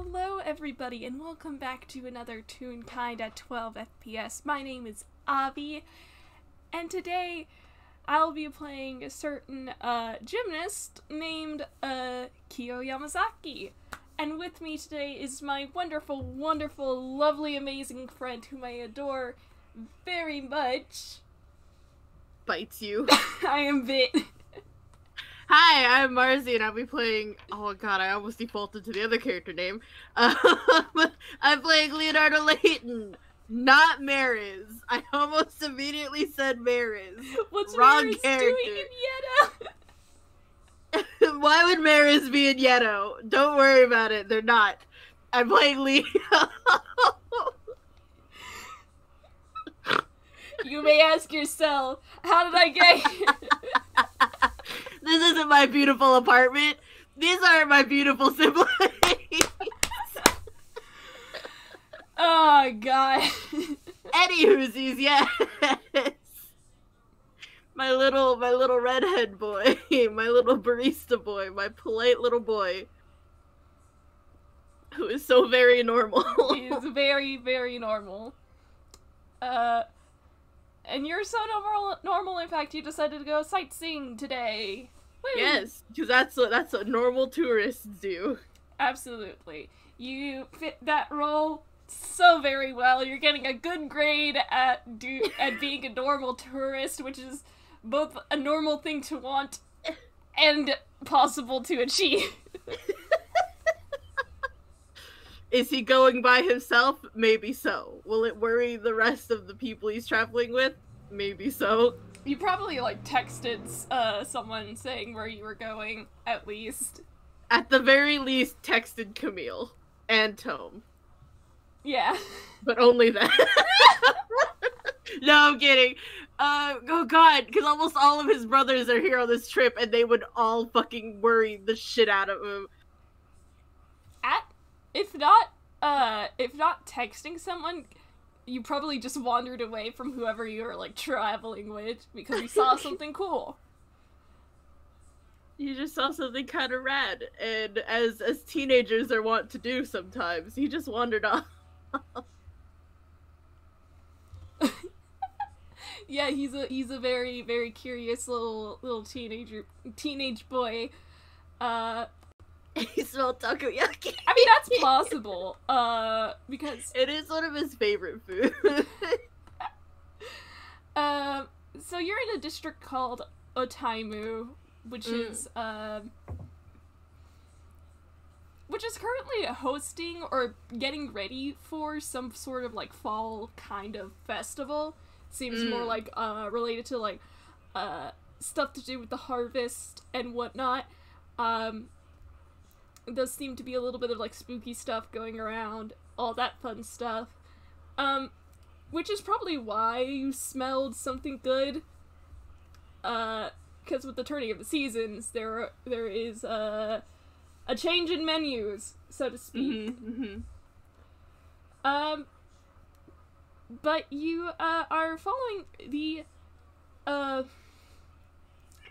Hello, everybody, and welcome back to another Toonkind at 12 FPS. My name is Avi, and today I'll be playing a certain uh, gymnast named uh, Kiyo Yamazaki. And with me today is my wonderful, wonderful, lovely, amazing friend whom I adore very much. Bites you. I am Bit. Hi, I'm Marzi, and I'll be playing. Oh god, I almost defaulted to the other character name. Um, I'm playing Leonardo Layton, not Mariz. I almost immediately said Mariz. What's Wrong Maris character. doing in Yeto? Why would Mariz be in Yeto? Don't worry about it. They're not. I'm playing Leo. You may ask yourself, how did I get here? This isn't my beautiful apartment. These aren't my beautiful siblings. Oh god. Any whoosies, yes. My little, my little redhead boy, my little barista boy, my polite little boy, who is so very normal. He's very, very normal. Uh, and you're so normal. Normal. In fact, you decided to go sightseeing today. Woo! yes, because that's what that's what normal tourists do. absolutely. You fit that role so very well. You're getting a good grade at do at being a normal tourist, which is both a normal thing to want and possible to achieve. Is he going by himself? Maybe so. Will it worry the rest of the people he's traveling with? Maybe so. You probably like texted uh someone saying where you were going at least. At the very least, texted Camille and Tome. Yeah. but only that. no, I'm kidding. Uh, oh god, because almost all of his brothers are here on this trip, and they would all fucking worry the shit out of him. At if not uh if not texting someone, you probably just wandered away from whoever you were like traveling with because you saw something cool. You just saw something kind of rad, and as as teenagers are wont to do sometimes, he just wandered off. Yeah, he's a he's a very very curious little little teenager teenage boy. Uh he smelled takoyaki. I mean that's possible. Uh because It is one of his favorite foods. Um, so you're in a district called Otaimu, which Mm. is um, which is currently hosting or getting ready for some sort of like fall kind of festival. Seems more Mm. like uh related to like uh stuff to do with the harvest and whatnot. Um, it does seem to be a little bit of like spooky stuff going around, all that fun stuff. Um, which is probably why you smelled something good. Uh, because with the turning of the seasons, there there is uh, a change in menus, so to speak. Mhm, Um, but you uh, are following the uh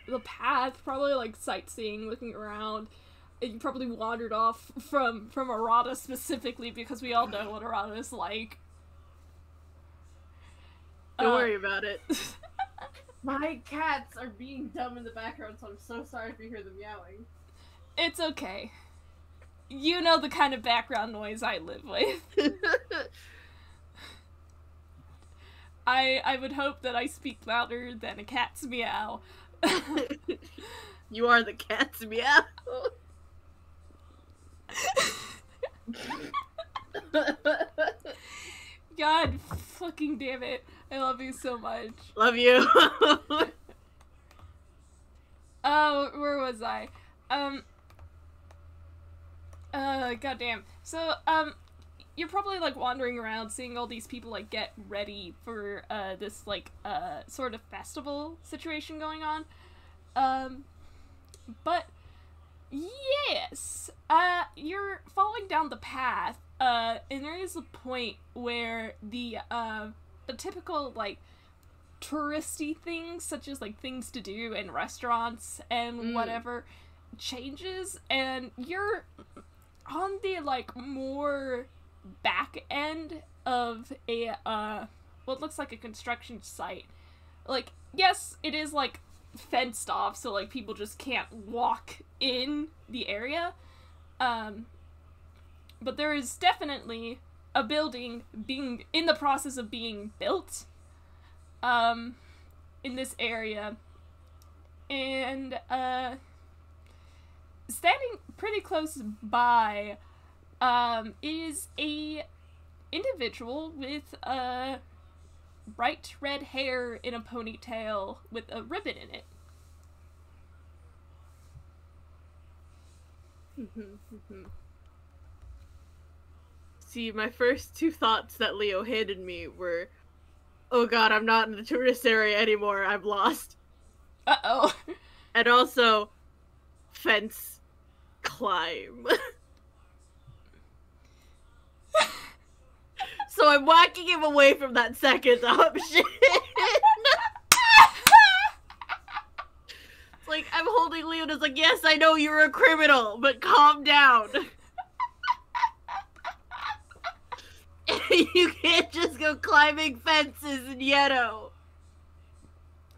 the path, probably like sightseeing, looking around. You probably wandered off from from Arata specifically because we all know what Arata is like. Don't Uh, worry about it. My cats are being dumb in the background, so I'm so sorry if you hear them meowing. It's okay. You know the kind of background noise I live with. I I would hope that I speak louder than a cat's meow. you are the cat's meow. God fucking damn it. I love you so much. Love you. Oh, where was I? Um Uh goddamn. So, um you're probably like wandering around seeing all these people like get ready for uh this like uh sort of festival situation going on. Um but yes, uh you're following down the path uh and there is a point where the uh the typical like touristy things such as like things to do and restaurants and Mm. whatever changes and you're on the like more back end of a uh what looks like a construction site. Like yes, it is like fenced off so like people just can't walk in the area. Um but there is definitely a building being in the process of being built um in this area and uh standing pretty close by um is a individual with uh bright red hair in a ponytail with a ribbon in it See, my first two thoughts that Leo handed me were, "Oh God, I'm not in the tourist area anymore. I'm lost." uh-oh And also, fence climb. so I'm walking him away from that second option. It's like I'm holding Leo and it's like, yes, I know you're a criminal, but calm down. you can't just go climbing fences in Yeto.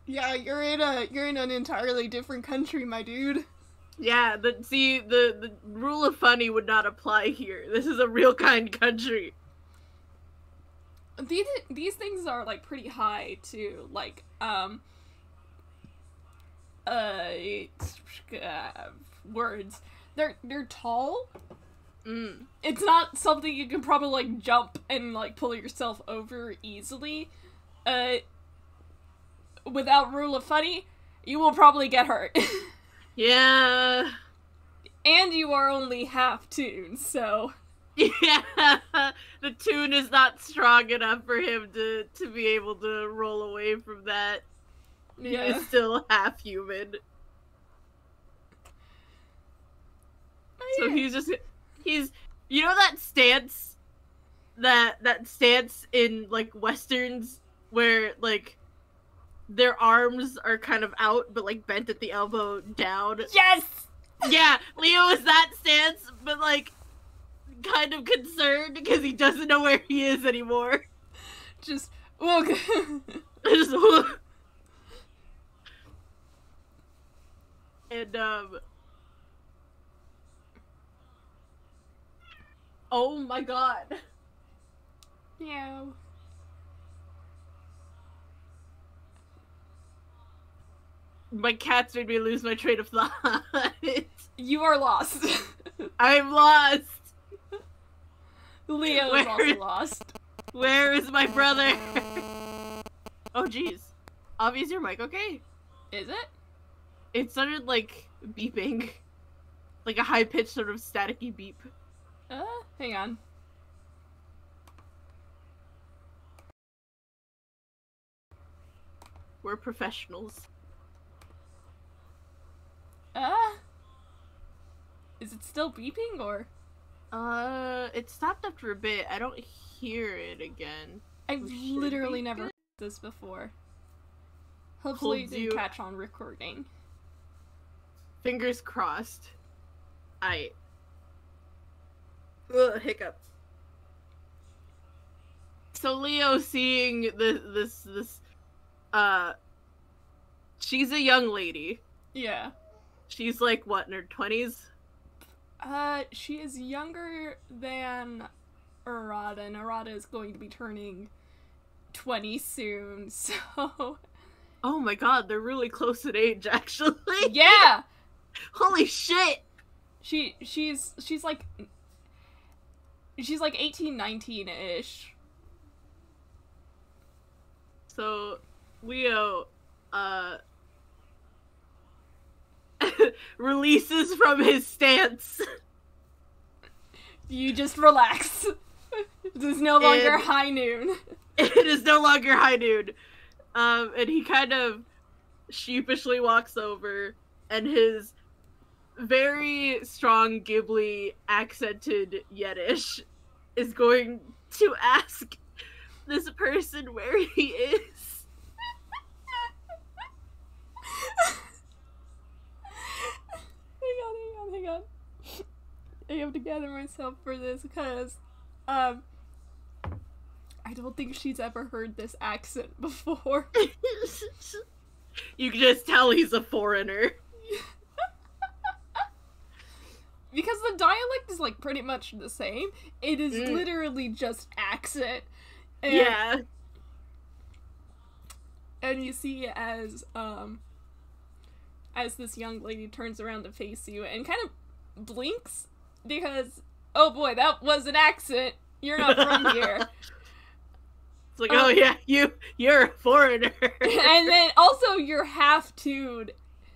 yeah you're in a you're in an entirely different country my dude Yeah, but see, the the rule of funny would not apply here. This is a real kind country. These these things are like pretty high too. Like um uh, words. They're they're tall. Mm. it's not something you can probably like jump and like pull yourself over easily. Uh without rule of funny you will probably get hurt. Yeah. and you are only half tuned so Yeah. the toon is not strong enough for him to to be able to roll away from that. He yeah is still half human. Oh, so Yeah. he's just he's you know that stance that that stance in like westerns where like their arms are kind of out but like bent at the elbow down. yes Yeah, Leo is that stance but like kind of concerned because he doesn't know where he is anymore. just well Just- and um Oh my god. yeah My cats made me lose my train of thought. you are lost I'm lost. Leo is Where- also lost Where is my brother? oh jeez. Avi, is your mic okay? is it It started like beeping. Like a high pitched sort of staticky beep. uh hang on We're professionals. Uh Is it still beeping or Uh it stopped after a bit. I don't hear it again. I've literally never heard this before. Hopefully it didn't you- catch on recording. Fingers crossed. I Ugh, hiccup. So Leo seeing this this this uh she's a young lady. Yeah. She's like what in her twenties? Uh she is younger than Arata, and Arata is going to be turning twenty soon, so Oh my god, they're really close in age actually. Yeah! Holy shit! She she's she's like she's like 18, 19 ish. So Leo uh releases from his stance. You just relax. it is no longer And- high noon. it is no longer high noon. Um, and he kind of sheepishly walks over, and his very strong Ghibli accented Yetish is going to ask this person where he is. hang on, hang on, hang on. I have to gather myself for this because, um, I don't think she's ever heard this accent before. you can just tell he's a foreigner. because the dialect is like pretty much the same. It is Mm. literally just accent. And, Yeah. And you see as um as this young lady turns around to face you and kind of blinks because oh boy, that was an accent. You're not from here. It's like, Um, oh yeah, you you're a foreigner. and then also you're half tuned.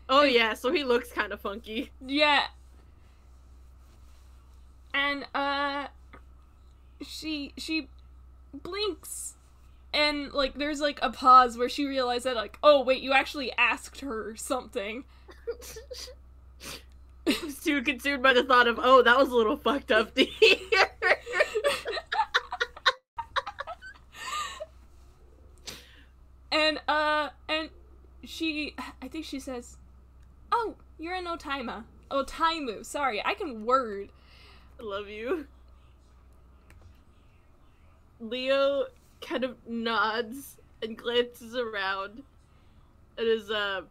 oh yeah, so he looks kind of funky. Yeah. And uh she she blinks and like there's like a pause where she realized that like oh wait you actually asked her something. He's too consumed by the thought of, oh, that was a little fucked up to hear. and uh and she I think she says oh you're in Otaima. Otaimu. Sorry, I can word. I love you. Leo kind of nods and glances around and is uh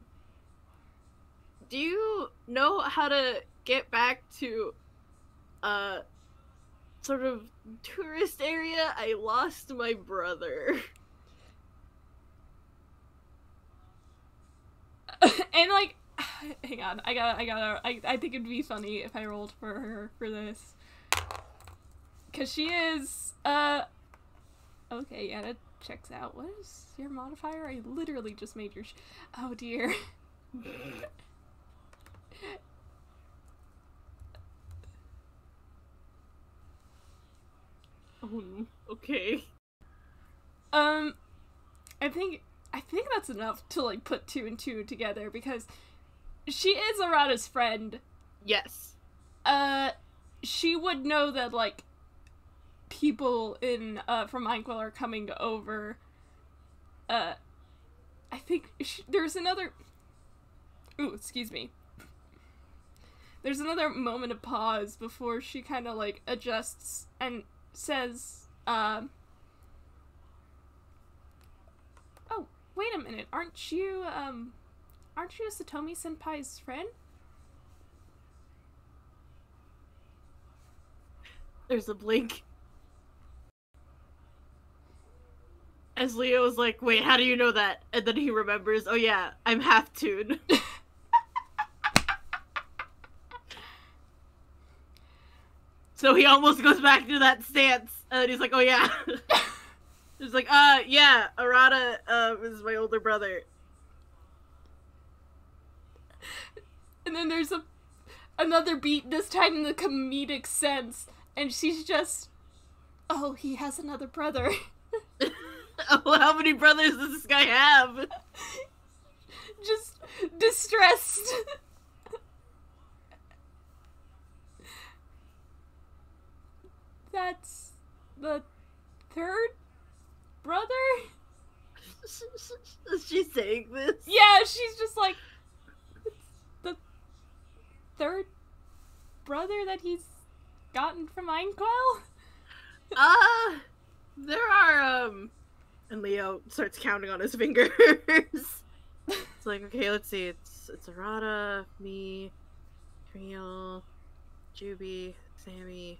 do you know how to get back to uh sort of tourist area? I lost my brother. and like hang on i gotta i gotta I, I think it'd be funny if i rolled for her for this because she is uh okay yeah that checks out what is your modifier i literally just made your sh- oh dear Oh, okay. um i think i think that's enough to like put two and two together because she is arata's friend Yes. uh she would know that like people in uh from Inkwell are coming over uh I think there's another Ooh, excuse me. There's another moment of pause before she kind of like adjusts and says um Oh, wait a minute. Aren't you um aren't you a Satomi Senpai's friend? There's a blink. As Leo was like, wait, how do you know that? And then he remembers, oh yeah, I'm half toon. so he almost goes back to that stance. And he's like, oh yeah. he's like, uh, yeah, Arata uh, is my older brother. And then there's a another beat, this time in the comedic sense, and she's just Oh, he has another brother. oh, how many brothers does this guy have? just distressed. That's the third brother? is she saying this? Yeah, she's just like the third brother that he's gotten from Inkwell? Uh, there are, um, and Leo starts counting on his fingers. it's like, okay, let's see. It's it's Arata, me, Camille, Juby, Sammy,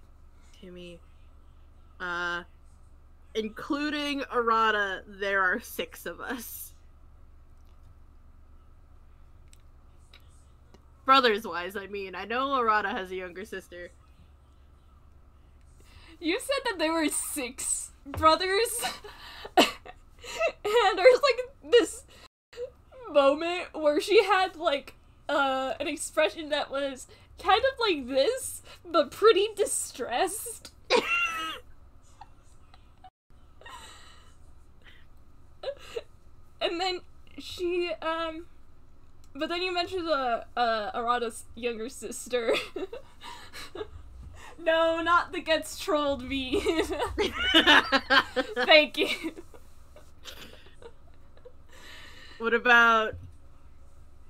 Timmy. Uh, including Arata, there are six of us. Brothers wise, I mean. I know Arata has a younger sister. You said that there were six brothers, and there's like this moment where she had like uh an expression that was kind of like this, but pretty distressed. and then she um but then you mentioned uh, uh Arata's younger sister. no, not the gets trolled me. Thank you. What about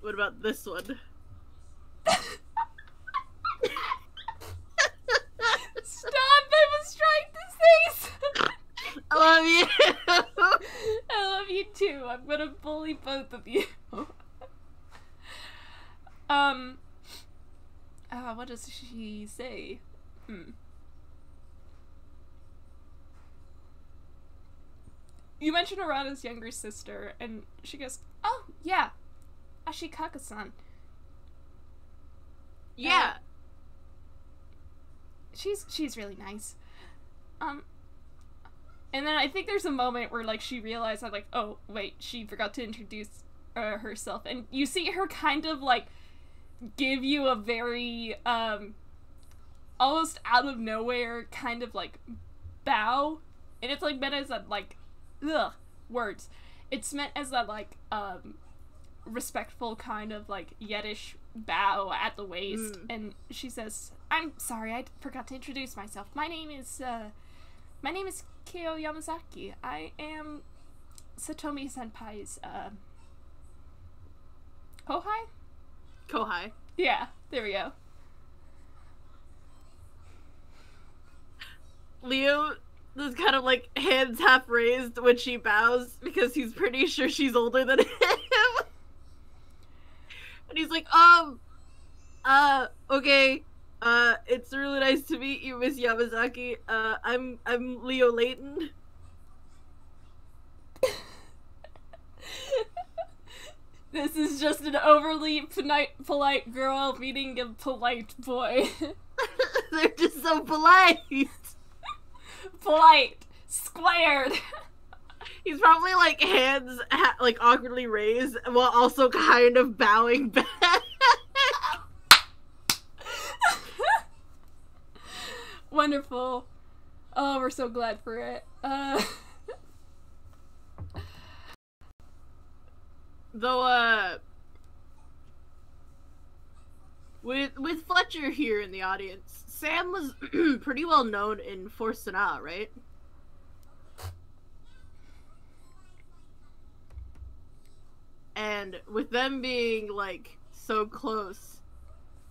what about this one? Stop! I was trying to say something. I love you. I love you too. I'm gonna bully both of you. um. Uh, what does she say? Hmm. You mentioned Arata's younger sister, and she goes, "Oh yeah, Ashikaka-san. Yeah. She's she's really nice." Um. And then I think there's a moment where like she realized that like, oh wait, she forgot to introduce uh, herself, and you see her kind of like give you a very um almost out of nowhere kind of like bow and it's like meant as a like ugh words. It's meant as a like um respectful kind of like yetish bow at the waist. Mm. and she says i'm sorry i forgot to introduce myself. My name is uh my name is kiyo yamazaki. I am satomi senpai's uh hohai Kohai. yeah there we go. Leo is kind of like hands half raised when she bows because he's pretty sure she's older than him. and he's like, um, uh, okay, uh, it's really nice to meet you, Miss Yamazaki. Uh, I'm I'm Leo Layton. This is just an overly polite, polite girl meeting a polite boy. They're just so polite. Polite, squared. He's probably like hands ha- like awkwardly raised while also kind of bowing back. Wonderful. Oh, we're so glad for it. Uh, Though, uh, with with Fletcher here in the audience, Sam was pretty well known in Forstana, right? And with them being like so close,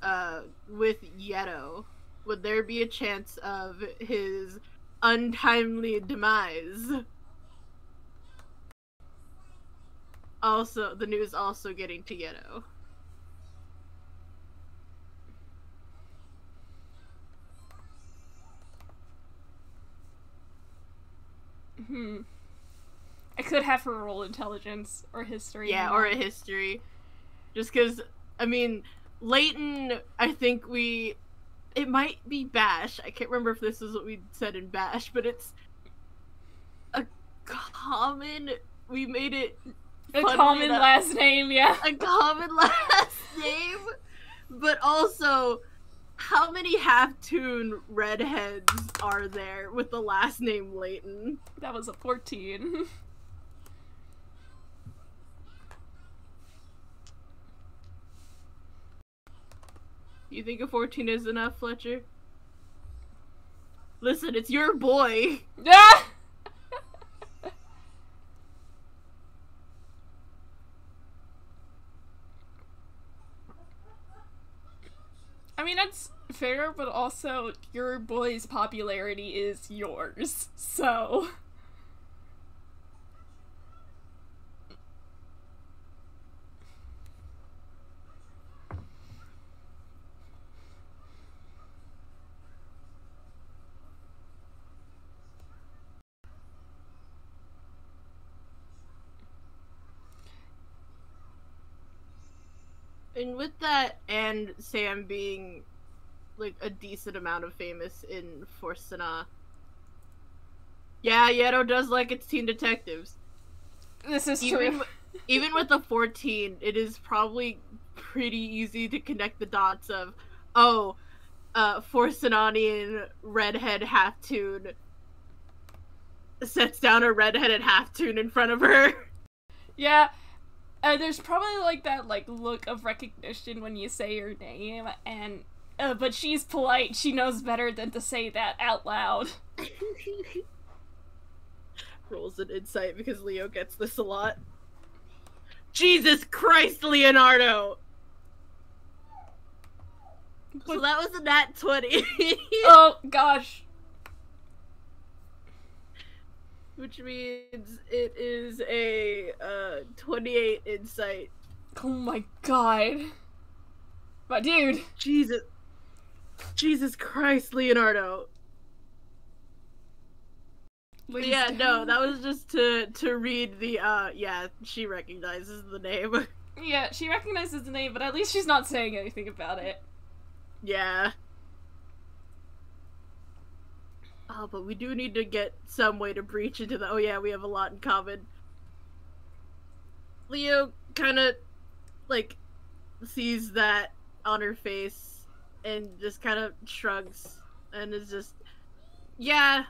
uh, with Yeto, would there be a chance of his untimely demise? Also, the news also getting to Yeto. Hmm. I could have her roll intelligence or history. Yeah, or a history. Just because, I mean, Layton, I think we. It might be Bash. I can't remember if this is what we said in Bash, but it's a common. We made it a common enough- last name. Yeah. a common last name, but also how many half-toon redheads are there with the last name Layton? That was a fourteen. You think a 14 is enough, Fletcher? Listen, it's your boy. Ah! I mean, that's fair, but also your boy's popularity is yours, so. And with that, and Sam being like a decent amount of famous in Forstana. Yeah, Yeto does like its teen detectives. This is Even true. even with the 14, it is probably pretty easy to connect the dots of, oh, uh, Forstananian redhead half toon sets down a redheaded half toon in front of her. Yeah. Uh, there's probably like that like look of recognition when you say your name and uh, but she's polite. She knows better than to say that out loud. Rolls an insight because Leo gets this a lot. Jesus Christ, Leonardo! So that was a nat 20. oh gosh. Which means it is a uh, 28 insight. Oh my god. My dude. Jesus. Jesus Christ, Leonardo. Yeah, no, that was just to to read the uh yeah, she recognizes the name. Yeah, she recognizes the name, but at least she's not saying anything about it. yeah. Oh, but we do need to get some way to breach into the oh yeah, we have a lot in common. Leo kind of like sees that on her face and just kind of shrugs and is just yeah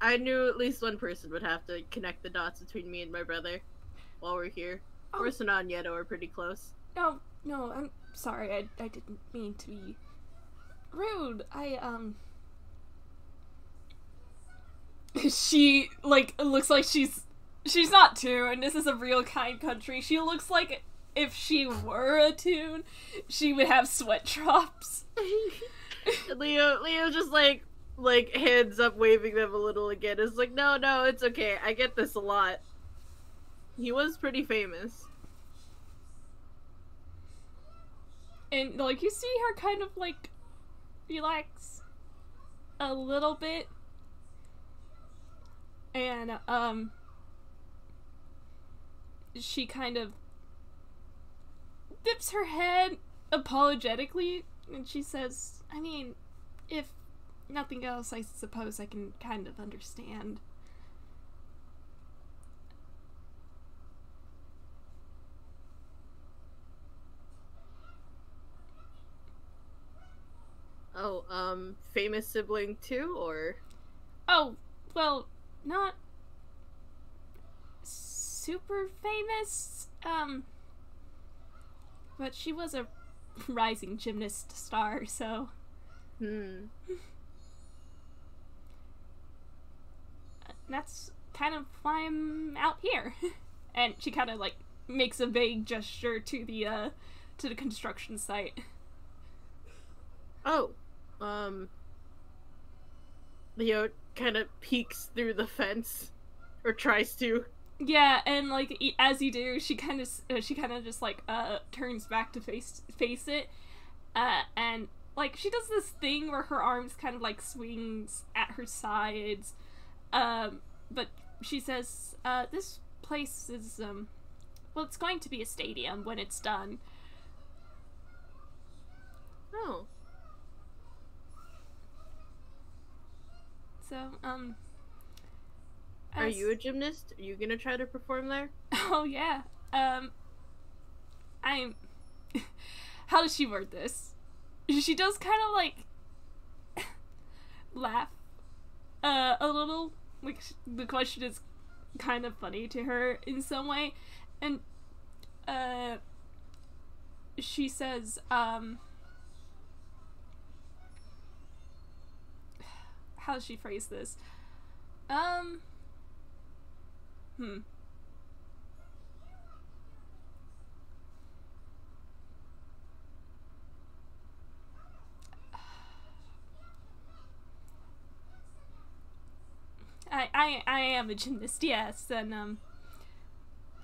i knew at least one person would have to connect the dots between me and my brother while we're here Oh. Ursula and Yeto are pretty close. No, no, I'm sorry. I, I didn't mean to be rude. I, um. She, like, looks like she's. She's not Toon. And this is a real kind country. She looks like if she were a Toon, she would have sweat drops. Leo Leo just like like hands up waving them a little again. It's like, no, no, it's okay. I get this a lot. He was pretty famous. And, like, you see her kind of, like, relax a little bit. And, um, she kind of dips her head apologetically and she says, I mean, if nothing else, I suppose I can kind of understand. Oh, um, famous sibling too, or Oh, well, not super famous, um, but she was a rising gymnast star, so hmm. that's kind of why I'm out here. and she kind of like makes a vague gesture to the uh to the construction site. Oh, um, Leo kind of peeks through the fence, or tries to. Yeah, and like as you do, she kind of uh, she kind of just like uh turns back to face face it, uh, and like she does this thing where her arms kind of like swings at her sides, um, but she says, uh, "This place is um, well, it's going to be a stadium when it's done." Oh, So um, are you a gymnast? Are you gonna try to perform there? Oh yeah. Um I'm How does she word this? She does kind of like laugh uh a little like sh- the question is kind of funny to her in some way and uh she says um how does she phrase this? Um hmm I, I I am a gymnast, yes, and um,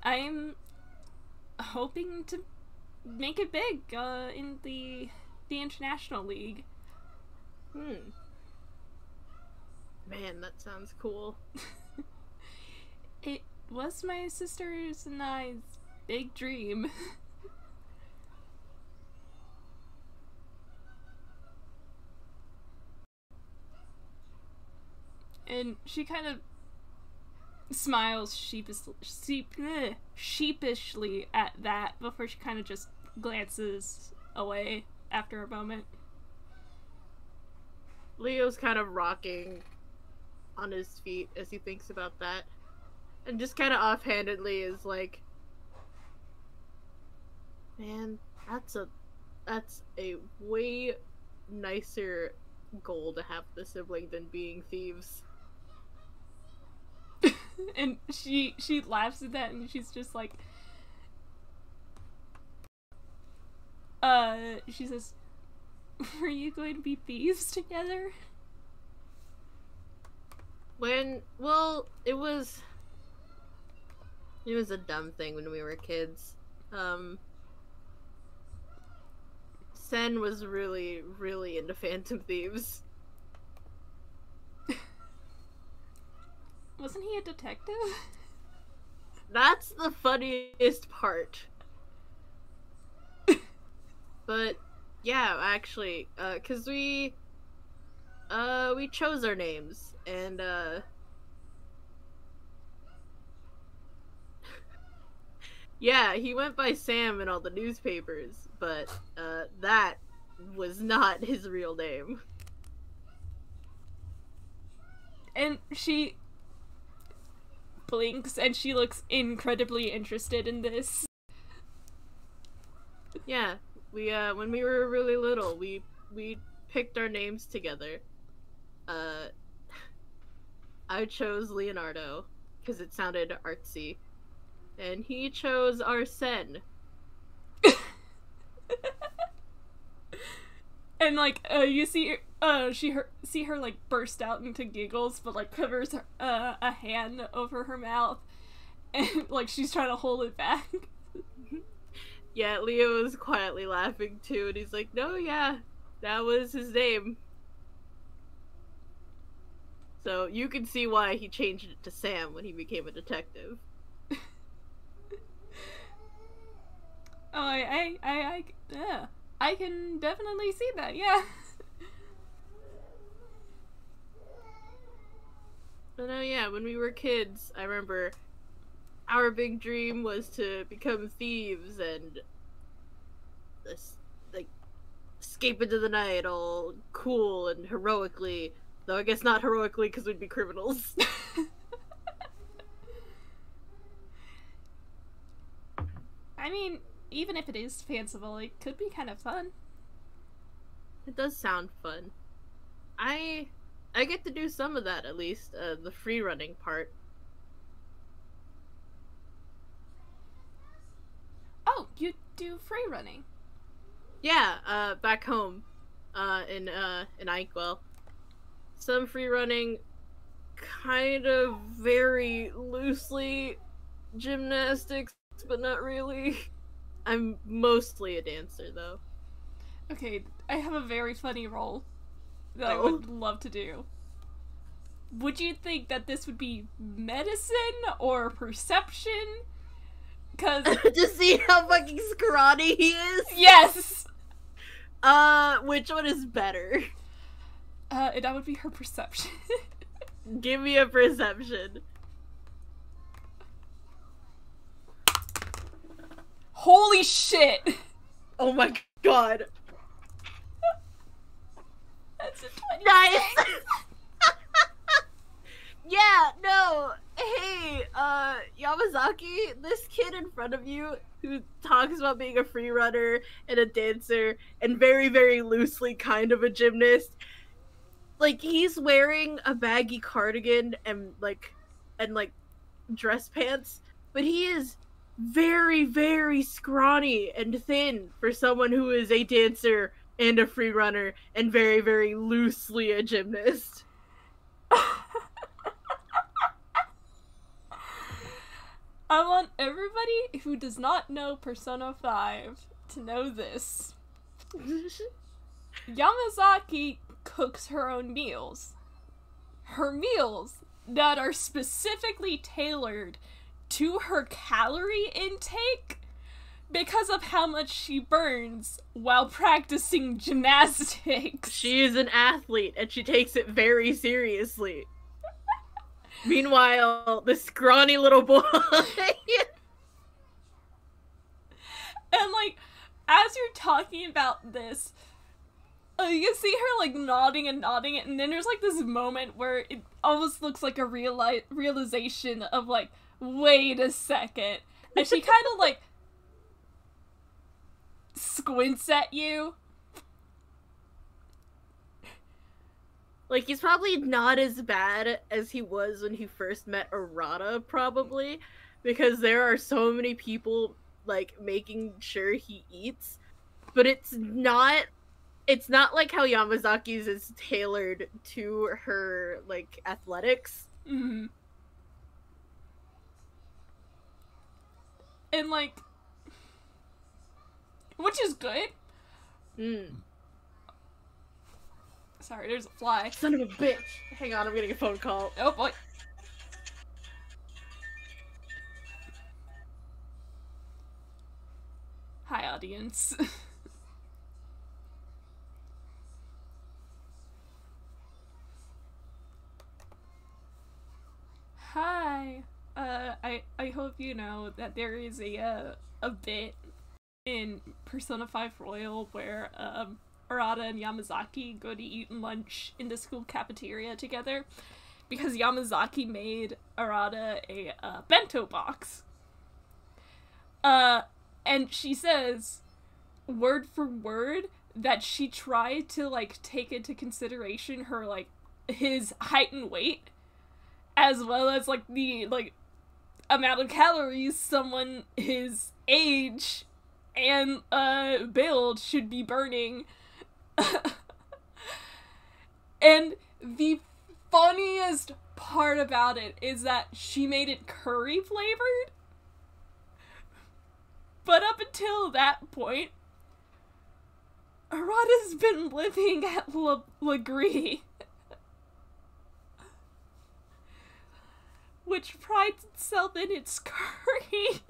I'm hoping to make it big uh, in the the international league. Hmm. Man, that sounds cool. It was my sister's and I's big dream. and she kind of smiles sheepish, sheep, eh, sheepishly at that before she kind of just glances away after a moment. Leo's kind of rocking on his feet as he thinks about that. And just kind of offhandedly is like, Man, that's a that's a way nicer goal to have the sibling than being thieves. and she she laughs at that and she's just like uh she says were you going to be thieves together when well, it was it was a dumb thing when we were kids. Um Sen was really, really into Phantom Thieves. Wasn't he a detective? That's the funniest part. but yeah, actually, uh, cause we, uh, we chose our names and uh. yeah, he went by Sam in all the newspapers, but uh, that was not his real name. And she blinks and she looks incredibly interested in this. Yeah, we uh when we were really little, we we picked our names together. Uh I chose Leonardo because it sounded artsy. And he chose Arsene. and like uh, you see uh she her see her like burst out into giggles but like covers her, uh, a hand over her mouth and like she's trying to hold it back yeah leo was quietly laughing too and he's like no yeah that was his name so you can see why he changed it to sam when he became a detective oh i i i, I yeah I can definitely see that, yeah. But no, yeah, when we were kids, I remember our big dream was to become thieves and this, like escape into the night all cool and heroically. Though I guess not heroically because we'd be criminals. I mean, even if it is fanciful, it could be kind of fun. It does sound fun. I I get to do some of that at least, uh, the free running part. Oh, you do free running? Yeah, uh, back home, uh, in uh in Inkwell, some free running, kind of very loosely gymnastics, but not really. I'm mostly a dancer though. Okay, I have a very funny role that oh. I would love to do. Would you think that this would be medicine or perception? Cause to see how fucking scrawny he is. Yes. Uh, which one is better? Uh, that would be her perception. Give me a perception. Holy shit! Oh my god. That's a 20. Nice! yeah, no. Hey, uh, Yamazaki, this kid in front of you who talks about being a free runner and a dancer and very, very loosely kind of a gymnast. Like, he's wearing a baggy cardigan and, like, and, like, dress pants, but he is very, very scrawny and thin for someone who is a dancer and a free runner and very, very loosely a gymnast. I want everybody who does not know Persona 5 to know this. Yamazaki cooks her own meals. Her meals that are specifically tailored to her calorie intake because of how much she burns while practicing gymnastics. She is an athlete and she takes it very seriously. Meanwhile, the scrawny little boy. and like, as you're talking about this, uh, you see her like nodding and nodding, and then there's like this moment where it almost looks like a reali- realization of like, wait a second. And she kind of like squints at you. Like he's probably not as bad as he was when he first met Arata, probably, because there are so many people like making sure he eats, but it's not it's not like how Yamazaki's is tailored to her like athletics. hmm And like, which is good. Mm. Sorry, there's a fly. Son of a bitch. Hang on, I'm getting a phone call. Oh boy. Hi, audience. Hi. Uh, I I hope you know that there is a uh, a bit in Persona 5 Royal where um Arata and Yamazaki go to eat lunch in the school cafeteria together because Yamazaki made Arata a uh, bento box. Uh, and she says, word for word, that she tried to like take into consideration her like his height and weight, as well as like the like amount of calories someone his age and uh build should be burning. and the funniest part about it is that she made it curry flavored. But up until that point, Arata's been living at La Legree. Which prides itself in its curry.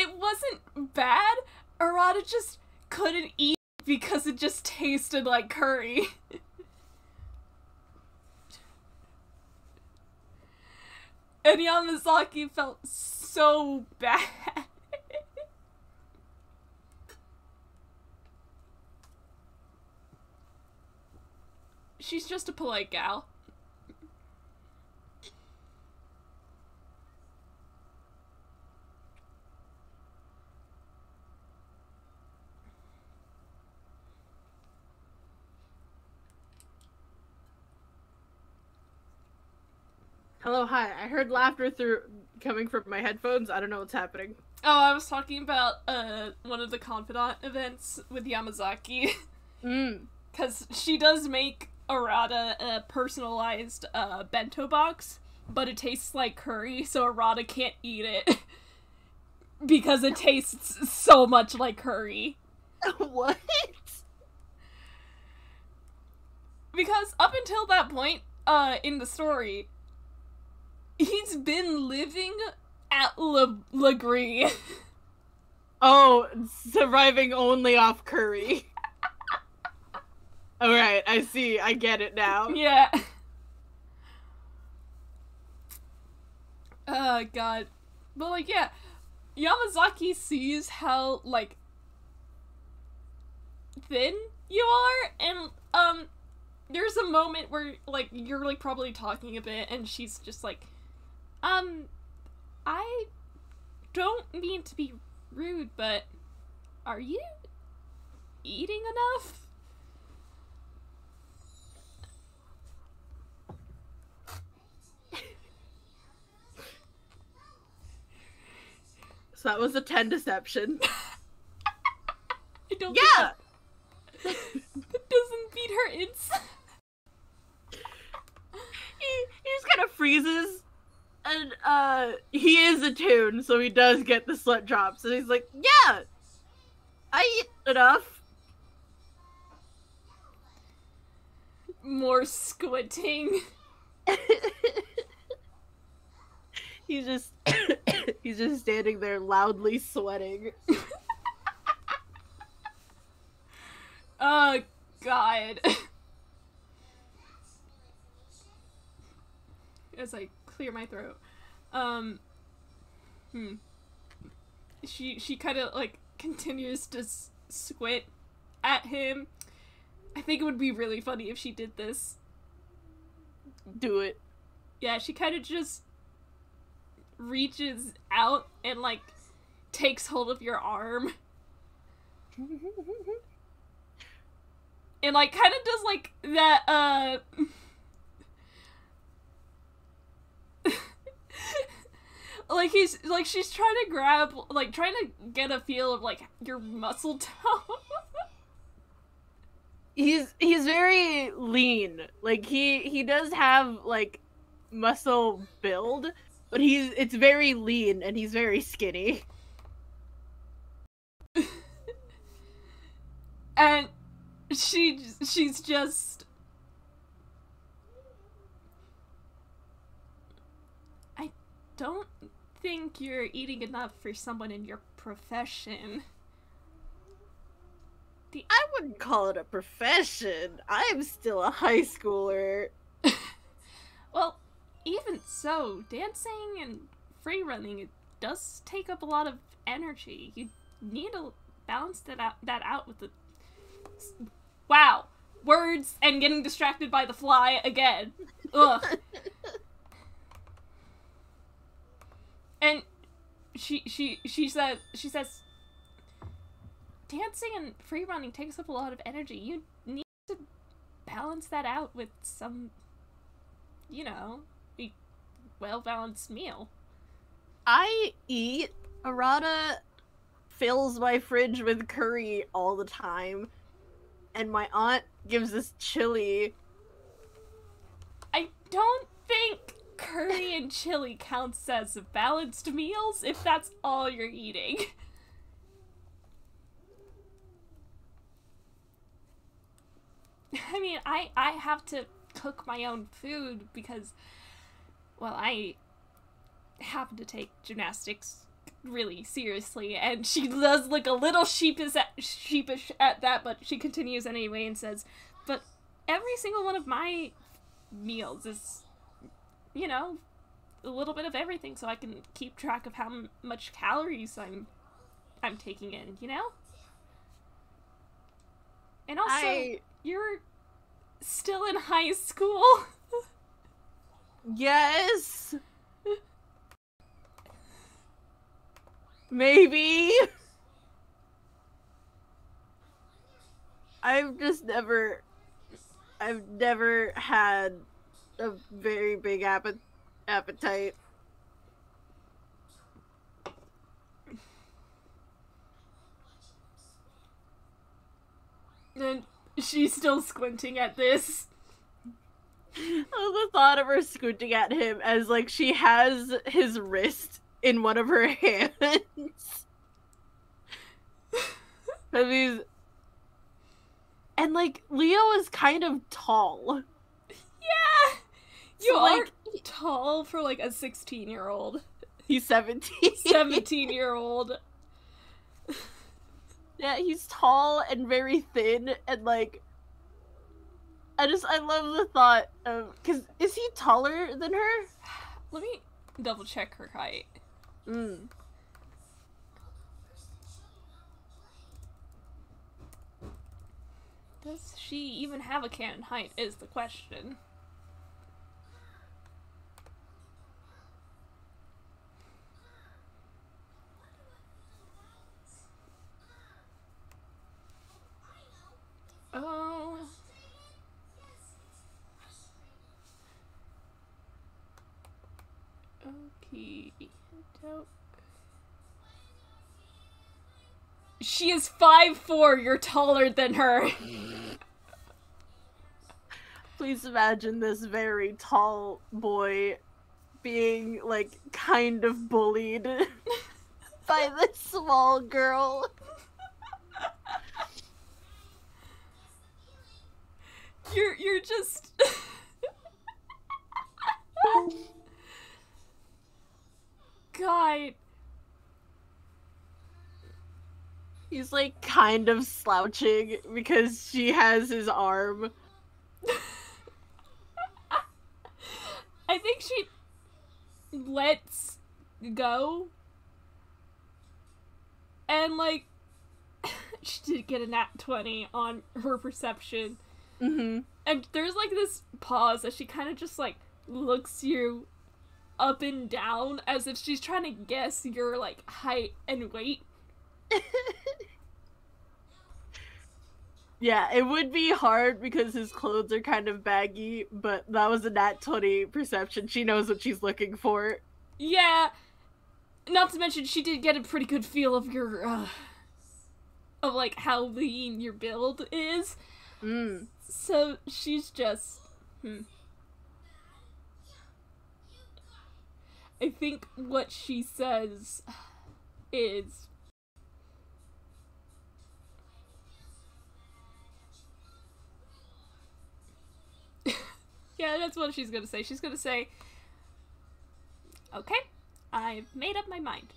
it wasn't bad. Arata just couldn't eat because it just tasted like curry. and Yamazaki felt so bad. She's just a polite gal. Hello, hi. I heard laughter through coming from my headphones. I don't know what's happening. Oh, I was talking about uh one of the confidant events with Yamazaki. Mm. Because she does make Arata a personalized uh, bento box, but it tastes like curry, so Arata can't eat it. because it tastes so much like curry. what? Because up until that point, uh, in the story, he's been living at Le Legree. Oh, surviving only off curry. All right, I see. I get it now. yeah. Oh god. But like yeah, Yamazaki sees how like thin you are and um there's a moment where like you're like probably talking a bit and she's just like um I don't mean to be rude but are you eating enough? So that was a 10 deception. I don't Yeah! think that, that doesn't beat her inside. he, he just kind of freezes. And uh he is attuned, so he does get the slut drops. And he's like, Yeah! I eat enough. More squinting. he's just he's just standing there loudly sweating. Oh god. As I clear my throat. Um hmm. She she kind of like continues to s- squint at him. I think it would be really funny if she did this. Do it. Yeah, she kind of just reaches out and like takes hold of your arm and like kind of does like that uh like he's like she's trying to grab like trying to get a feel of like your muscle tone. he's he's very lean. Like he he does have like muscle build, but he's it's very lean and he's very skinny. and she she's just I don't think you're eating enough for someone in your profession. The I wouldn't call it a profession. I'm still a high schooler. well, even so, dancing and free running it does take up a lot of energy. You need to balance that out that out with the Wow. Words and getting distracted by the fly again. Ugh. and she she she said she says dancing and free running takes up a lot of energy. You need to balance that out with some you know, well balanced meal. I eat Arata fills my fridge with curry all the time and my aunt gives us chili. I don't think curry and chili counts as balanced meals if that's all you're eating. I mean, I I have to cook my own food because well, I happen to take gymnastics really seriously, and she does look a little sheepish at, sheepish at that, but she continues anyway and says, "But every single one of my meals is, you know, a little bit of everything, so I can keep track of how m- much calories I'm, I'm taking in. You know." And also, I... you're still in high school. yes. Maybe. I've just never I've never had a very big app- appetite. And she's still squinting at this. The thought of her squinting at him as like she has his wrist in one of her hands. and these and like Leo is kind of tall. Yeah. You so, are like, tall for like a 16 year old. He's 17. 17 year old. Yeah, he's tall and very thin and like I just I love the thought of cuz is he taller than her? Let me double check her height. Mm. Does she even have a canon height is the question. Oh. Okay. She is five four. You're taller than her. Please imagine this very tall boy being like kind of bullied by this small girl. You're you're just God. He's like kind of slouching because she has his arm. I think she lets go. And like she did get a nat 20 on her perception. Mm-hmm. And there's like this pause as she kind of just like looks you up and down as if she's trying to guess your like height and weight. yeah, it would be hard because his clothes are kind of baggy, but that was a nat 20 perception. She knows what she's looking for. Yeah. not to mention, she did get a pretty good feel of your, uh, of like how lean your build is. Mm. So she's just, hmm. I think what she says is yeah, that's what she's gonna say. She's gonna say, Okay, I've made up my mind.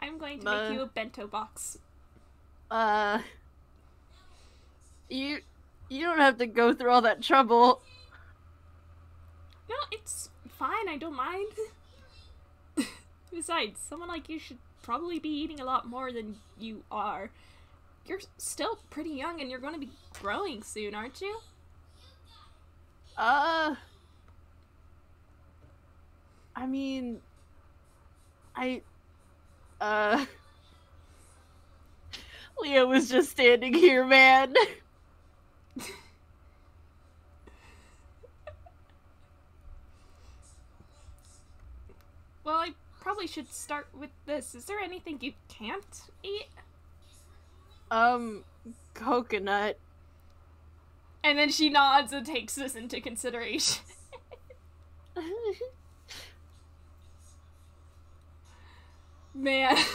I'm going to Uh. make you a bento box. Uh. You. You don't have to go through all that trouble. No, it's fine, I don't mind. Besides, someone like you should probably be eating a lot more than you are. You're still pretty young and you're going to be growing soon, aren't you? Uh. I mean. I. Uh. Leo was just standing here, man. Well, I probably should start with this. Is there anything you can't eat? Um, coconut. And then she nods and takes this into consideration. Man.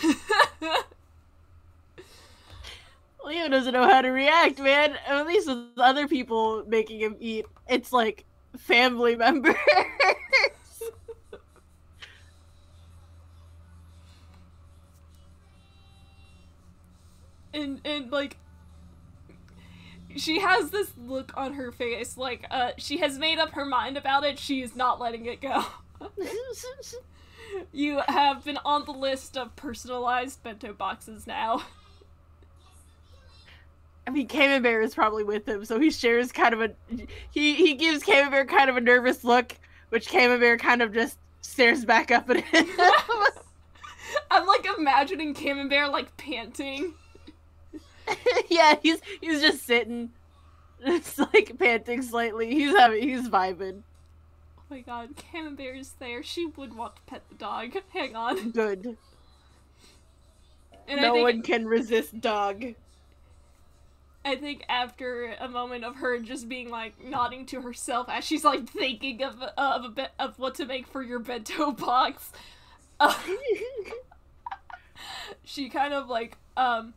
Leo doesn't know how to react, man. At least with other people making him eat, it's like family members. and and like she has this look on her face like uh she has made up her mind about it. She is not letting it go. You have been on the list of personalized bento boxes now. I mean, Camembert is probably with him, so he shares kind of a he he gives Camembert kind of a nervous look, which Camembert kind of just stares back up at him. i'm like imagining camembert like panting yeah, he's he's just sitting, it's like panting slightly. He's having he's vibing. oh my god camembert is there she would want to pet the dog hang on Good. and no i think one can resist dog. I think after a moment of her just being like nodding to herself as she's like thinking of of a bit of what to make for your bento box, uh, she kind of like um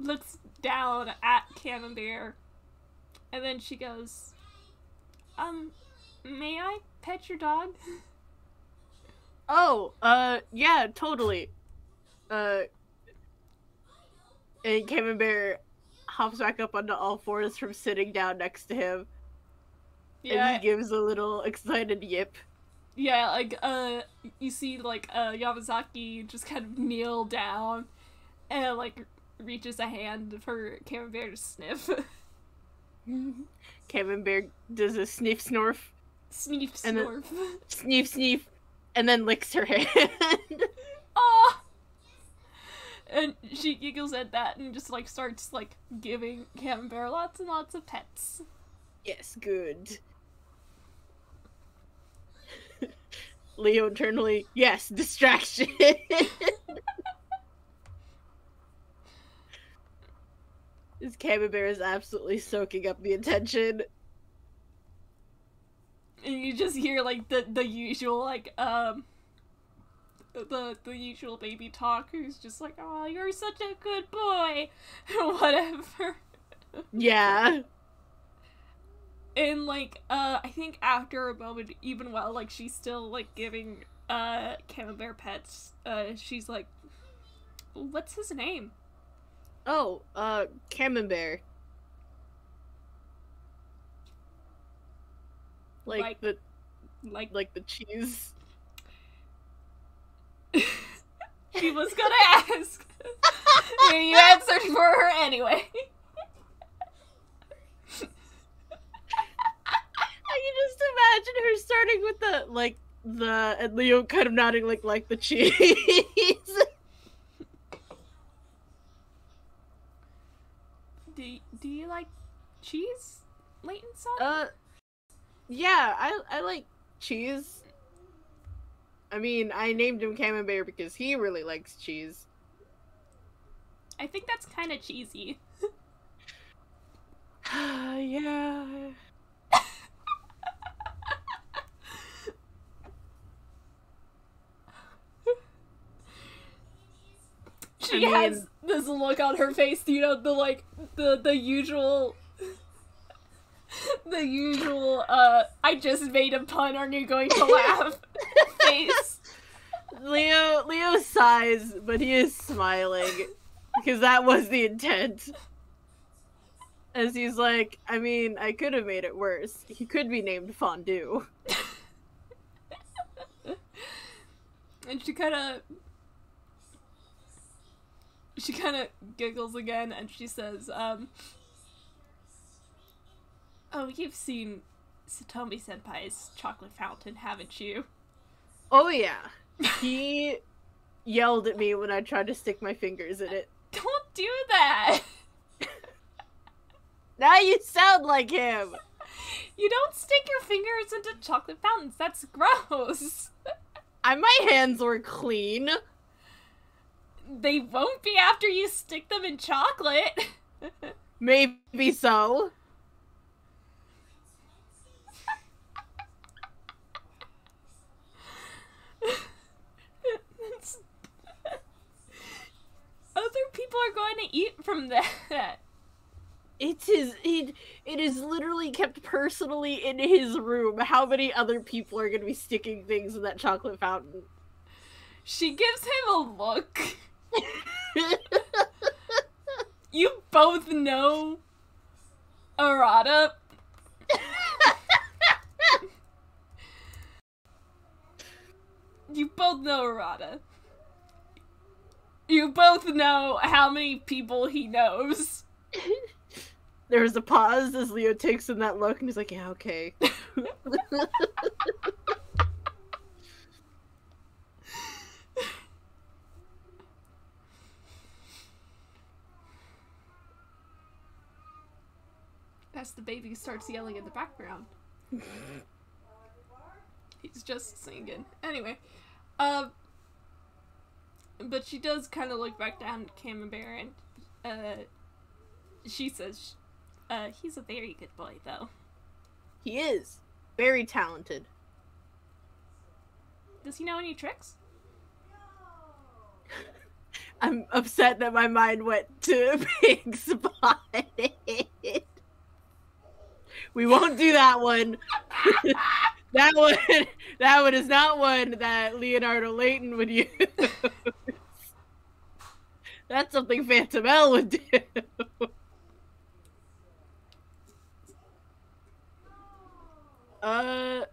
looks down at Camembert, and then she goes, "Um, may I pet your dog?" Oh, uh, yeah, totally. Uh, and Camembert hops back up onto all fours from sitting down next to him, Yeah. and he gives a little excited yip. yeah, like uh, you see like uh Yamazaki just kind of kneel down, and like reaches a hand for Camembert to sniff. Camembert does a sniff snorf, Sniff snorf. sneef sneef, and then licks her hand. Aw! Ah! And she giggles at that and just like starts like giving Camembert lots and lots of pets. yes, good. Leo internally, yes, distraction. This Camembert is absolutely soaking up the attention. And you just hear like the the usual like um the the usual baby talk who's just like, "Oh, you're such a good boy," whatever. Yeah. And like, uh, I think after a moment, even while like she's still like giving uh Camembert pets, uh, she's like, "What's his name?" Oh, uh, Camembert. Like, Like- the Like, like the cheese. she was gonna ask. and you answered for her anyway. I can just imagine her starting with the like the and Leo kind of nodding like like the cheese. Do Do you like cheese, Layton son? uh, yeah, I I like cheese. I mean, I named him Camembert because he really likes cheese. I think that's kind of cheesy. yeah. She I has this look on her face, you know, the like the the usual the usual uh I just made a pun, aren't you going to laugh face. Leo Leo sighs, but he is smiling because that was the intent. As he's like, I mean, I could have made it worse. He could be named Fondue. and she kind of she kind of giggles again and she says um oh you've seen satomi senpai's chocolate fountain haven't you Oh yeah. He yelled at me when I tried to stick my fingers in it. don't do that Now you sound like him. you don't stick your fingers into chocolate fountains that's gross I my hands were clean. They won't be after you stick them in chocolate Maybe so. Other people are going to eat from that It is it it is literally kept personally in his room. How many other people are gonna be sticking things in that chocolate fountain? She gives him a look. You both know Arata. you both know Arata. You both know how many people he knows. there was a pause as Leo takes in that look and he's like, Yeah, okay. As the baby starts yelling in the background. He's just singing. Anyway, um, but she does kind of look back down at Camembert and, uh, she says, uh, he's a very good boy, though. he is. Very talented. Does he know any tricks? I'm upset that my mind went to Pig Spotted. We won't do that one. that one that one is not one that Leonardo Layton would use. That's something Phantom L would do. Uh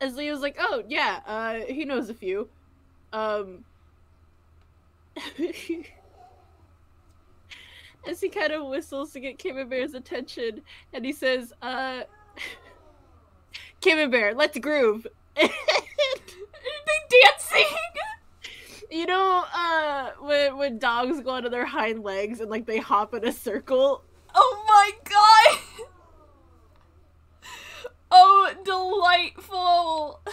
as Leo's like, oh yeah, uh he knows a few. Um as he kind of whistles to get Camembert's attention, and he says, uh, Camembert, let's groove. They dancing? you know, uh, when, when dogs go onto their hind legs and, like, they hop in a circle? Oh my god! Oh, delightful!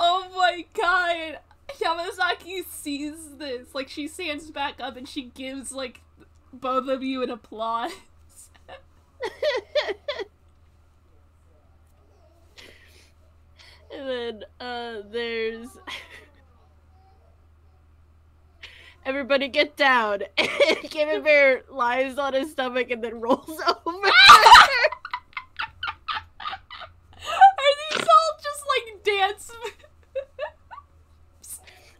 Oh my god! Yamazaki sees this. Like, she stands back up and she gives, like, both of you an applause. and then, uh, there's. Everybody get down. And Camembert lies on his stomach and then rolls over. Are these all just, like, dance?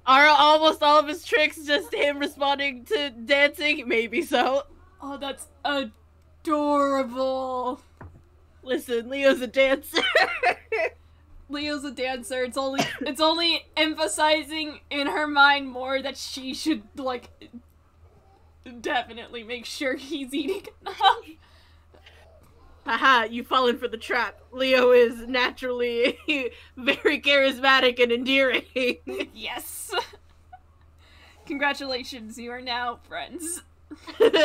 Are almost all of his tricks just him responding to dancing? Maybe so. oh, that's adorable. Listen, Leo's a dancer. Leo's a dancer. It's only it's only emphasizing in her mind more that she should like definitely make sure he's eating enough. Haha, you've fallen for the trap. Leo is naturally very charismatic and endearing. yes. Congratulations, you are now friends.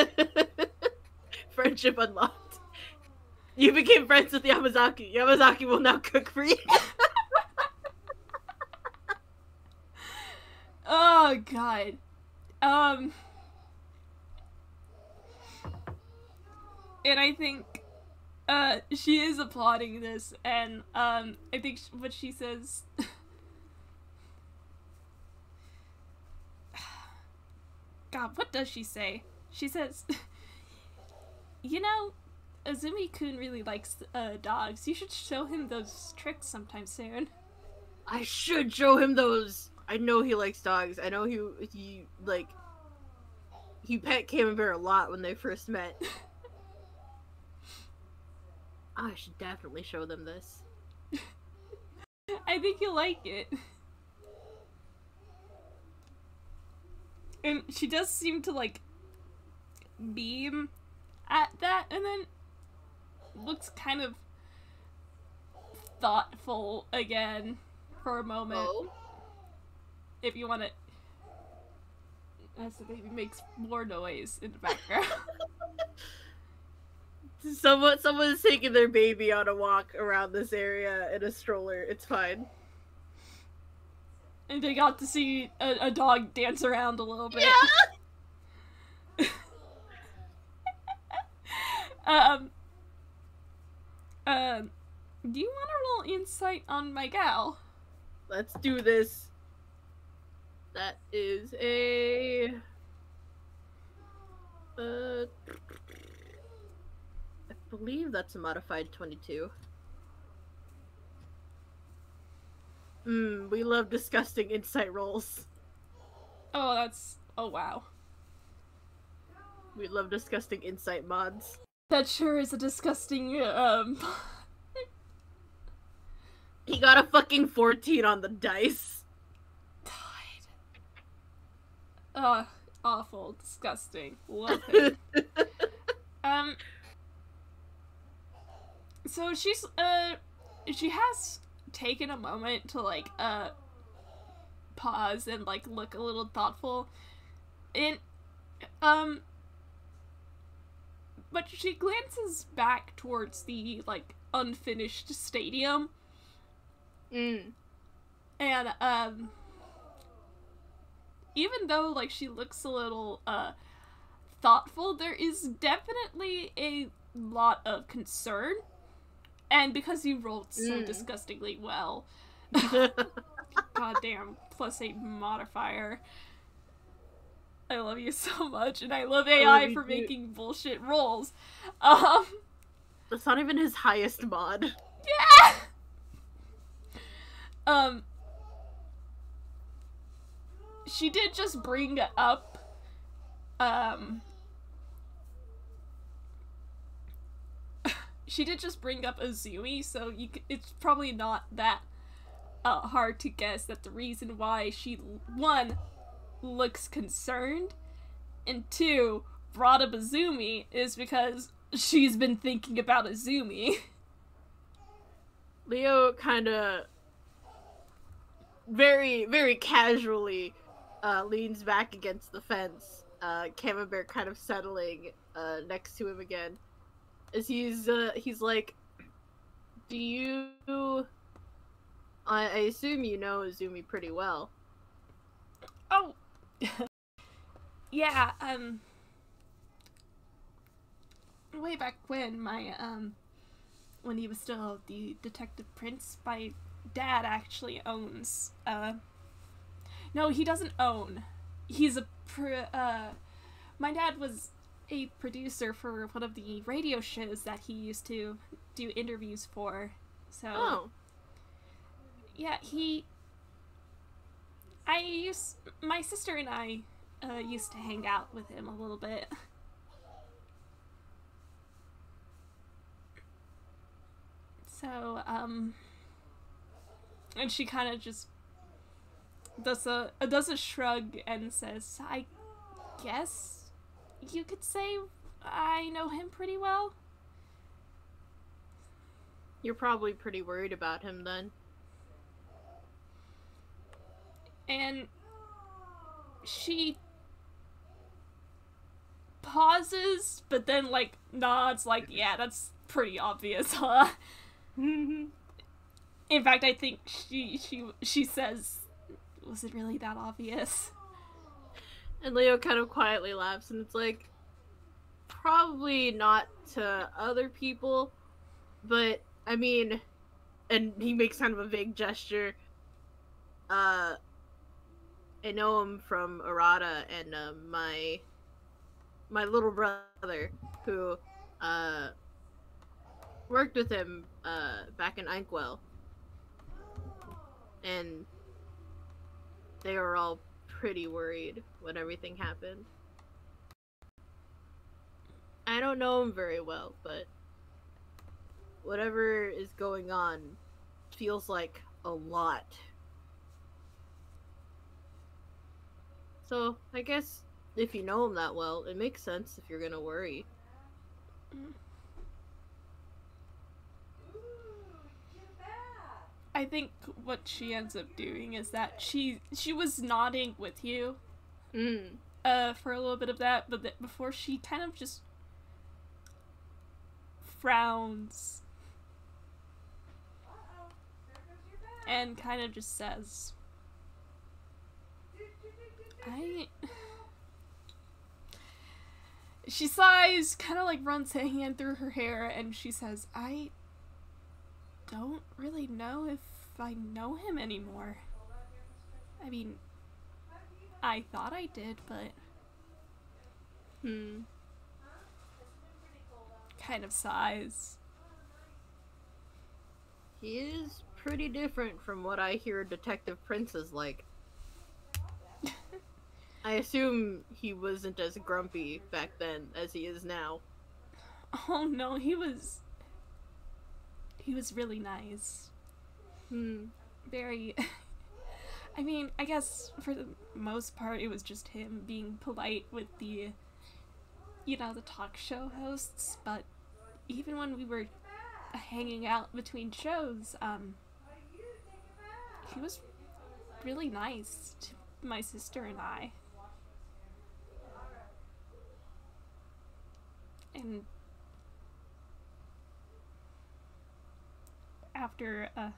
Friendship unlocked. You became friends with Yamazaki. Yamazaki will now cook for you. oh god. Um and I think uh she is applauding this and um I think sh- what she says God, what does she say? She says You know, Azumi Kun really likes uh, dogs. You should show him those tricks sometime soon. I should show him those. I know he likes dogs. I know he he like he pet Camembert a lot when they first met. I should definitely show them this. I think you'll like it. And she does seem to like beam at that and then looks kind of thoughtful again for a moment. Oh, If you want to. As the baby makes more noise in the background. someone someone's taking their baby on a walk around this area in a stroller. It's fine. and they got to see a, a dog dance around a little bit. Yeah. um. Um. Do you want to roll insight on my gal? Let's do this. That is a. Uh, believe that's a modified 22. Hmm, we love disgusting insight rolls. Oh, that's. Oh, wow. We love disgusting insight mods. That sure is a disgusting, um. He got a fucking 14 on the dice. God. Ugh, awful, disgusting. Love it. Um. So she's uh, she has taken a moment to like uh, pause and like look a little thoughtful, and um. But she glances back towards the like unfinished stadium, mm. and um. Even though like she looks a little uh thoughtful, there is definitely a lot of concern. And because you rolled so Mm. disgustingly well, goddamn, plus eight modifier. I love you so much, and I love AI you for too. making bullshit rolls. Um, That's not even his highest mod. yeah. Um, she did just bring up, um, she did just bring up Azumi, so you c- it's probably not that uh, hard to guess that the reason why she one looks concerned and two brought up Azumi is because she's been thinking about Azumi. Leo kind of very, very casually uh, leans back against the fence. Uh, Camembert kind of settling uh, next to him again. As he's uh, he's like, "Do you? I, I assume you know Azumi pretty well." Oh, yeah. Um, way back when my um, when he was still the detective prince, my dad actually owns. Uh, no, he doesn't own. He's a pr- uh, my dad was a producer for one of the radio shows that he used to do interviews for. So Oh, yeah, he. I used my sister and I uh, used to hang out with him a little bit. So um, and she kind of just does a does a shrug and says, "I guess you could say I know him pretty well." you're probably pretty worried about him then. and she pauses but then like nods like yeah that's pretty obvious, huh? In fact, I think she she she says, "Was it really that obvious?" And Leo kind of quietly laughs, and it's like, probably not to other people, but I mean, and he makes kind of a vague gesture. Uh, I know him from Arata and uh, my my little brother who uh worked with him uh back in Inkwell. And they were all pretty worried when everything happened. I don't know him very well, but whatever is going on feels like a lot. So, I guess if you know him that well, it makes sense if you're gonna worry. Mm. I think what she ends up doing is that she she was nodding with you Mm. uh for a little bit of that, but th- before she kind of just frowns and kind of just says, "I." She sighs, kind of like runs a hand through her hair, and she says, "I don't really know if I know him anymore. I mean, I thought I did, but Hmm. kind of sighs. He is pretty different from what I hear Detective Prince is like. I assume he wasn't as grumpy back then as he is now. Oh no, he was. He was really nice. Hmm. Very. I mean, I guess for the most part, it was just him being polite with the. You know, the talk show hosts, but even when we were hanging out between shows, um. He was really nice to my sister and I. And after uh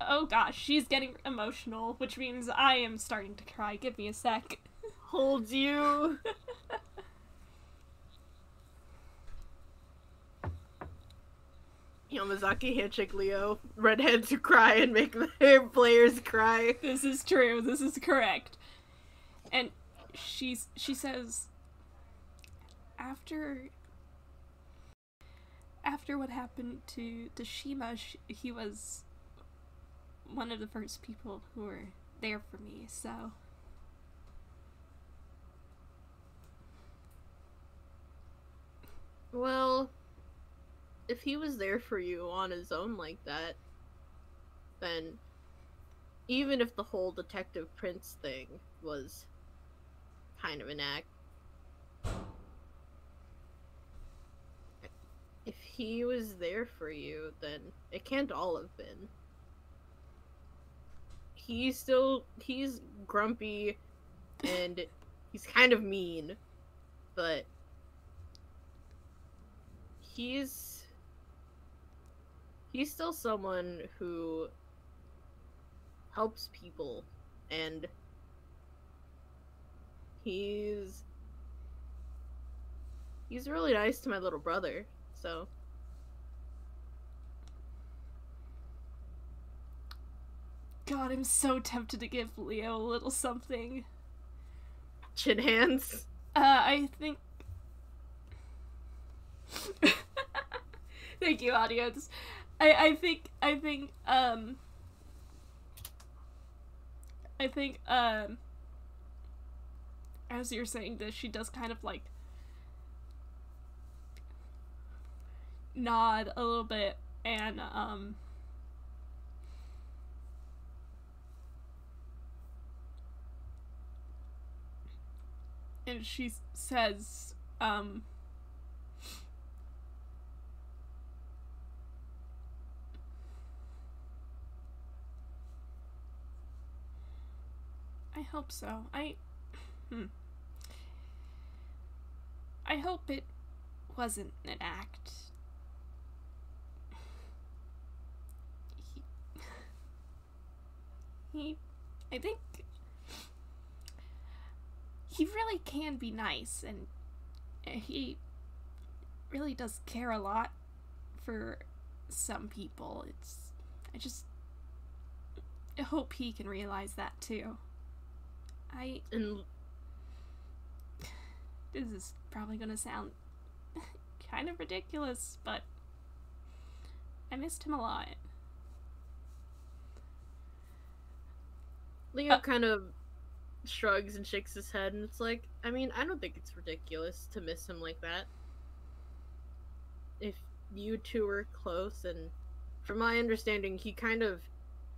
Oh gosh, she's getting emotional, which means I am starting to cry. Give me a sec. Holds you. Yamazaki handshake Leo. Redheads who cry and make their players cry. This is true. This is correct. And she's she says after after what happened to to he was one of the first people who were there for me. So Well, if he was there for you on his own like that, then even if the whole Detective Prince thing was kind of an act, if he was there for you, then it can't all have been. He's still he's grumpy and he's kind of mean, but he's he's still someone who helps people and he's he's really nice to my little brother so God, I'm so tempted to give Leo a little something. chin hands Uh, I think. Thank you, audience. I I think I think um. I think um. As you're saying this, she does kind of like nod a little bit and um. And she says, um, I hope so. I, hmm. I hope it wasn't an act. He, he I think he really can be nice and he really does care a lot for some people. It's I just I hope he can realize that too. I And this is probably gonna sound kind of ridiculous, but I missed him a lot. Leo Uh, kind of shrugs and shakes his head, and it's like, I mean, I don't think it's ridiculous to miss him like that. If you two were close, and from my understanding, he kind of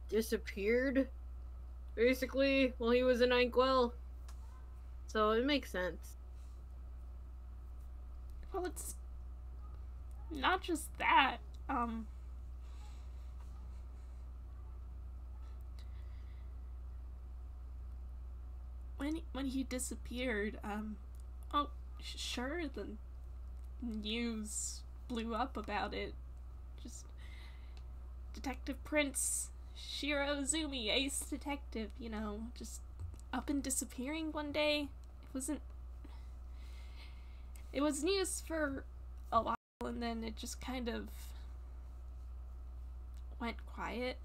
disappeared, basically, while he was in Inkwell. So it makes sense. Well, it's not just that. Um, when when he disappeared, um, oh, sure, the news blew up about it. Just Detective Prince Shiro Zumi, ace detective, you know, just up and disappearing one day. It wasn't it was news for a while and then it just kind of went quiet.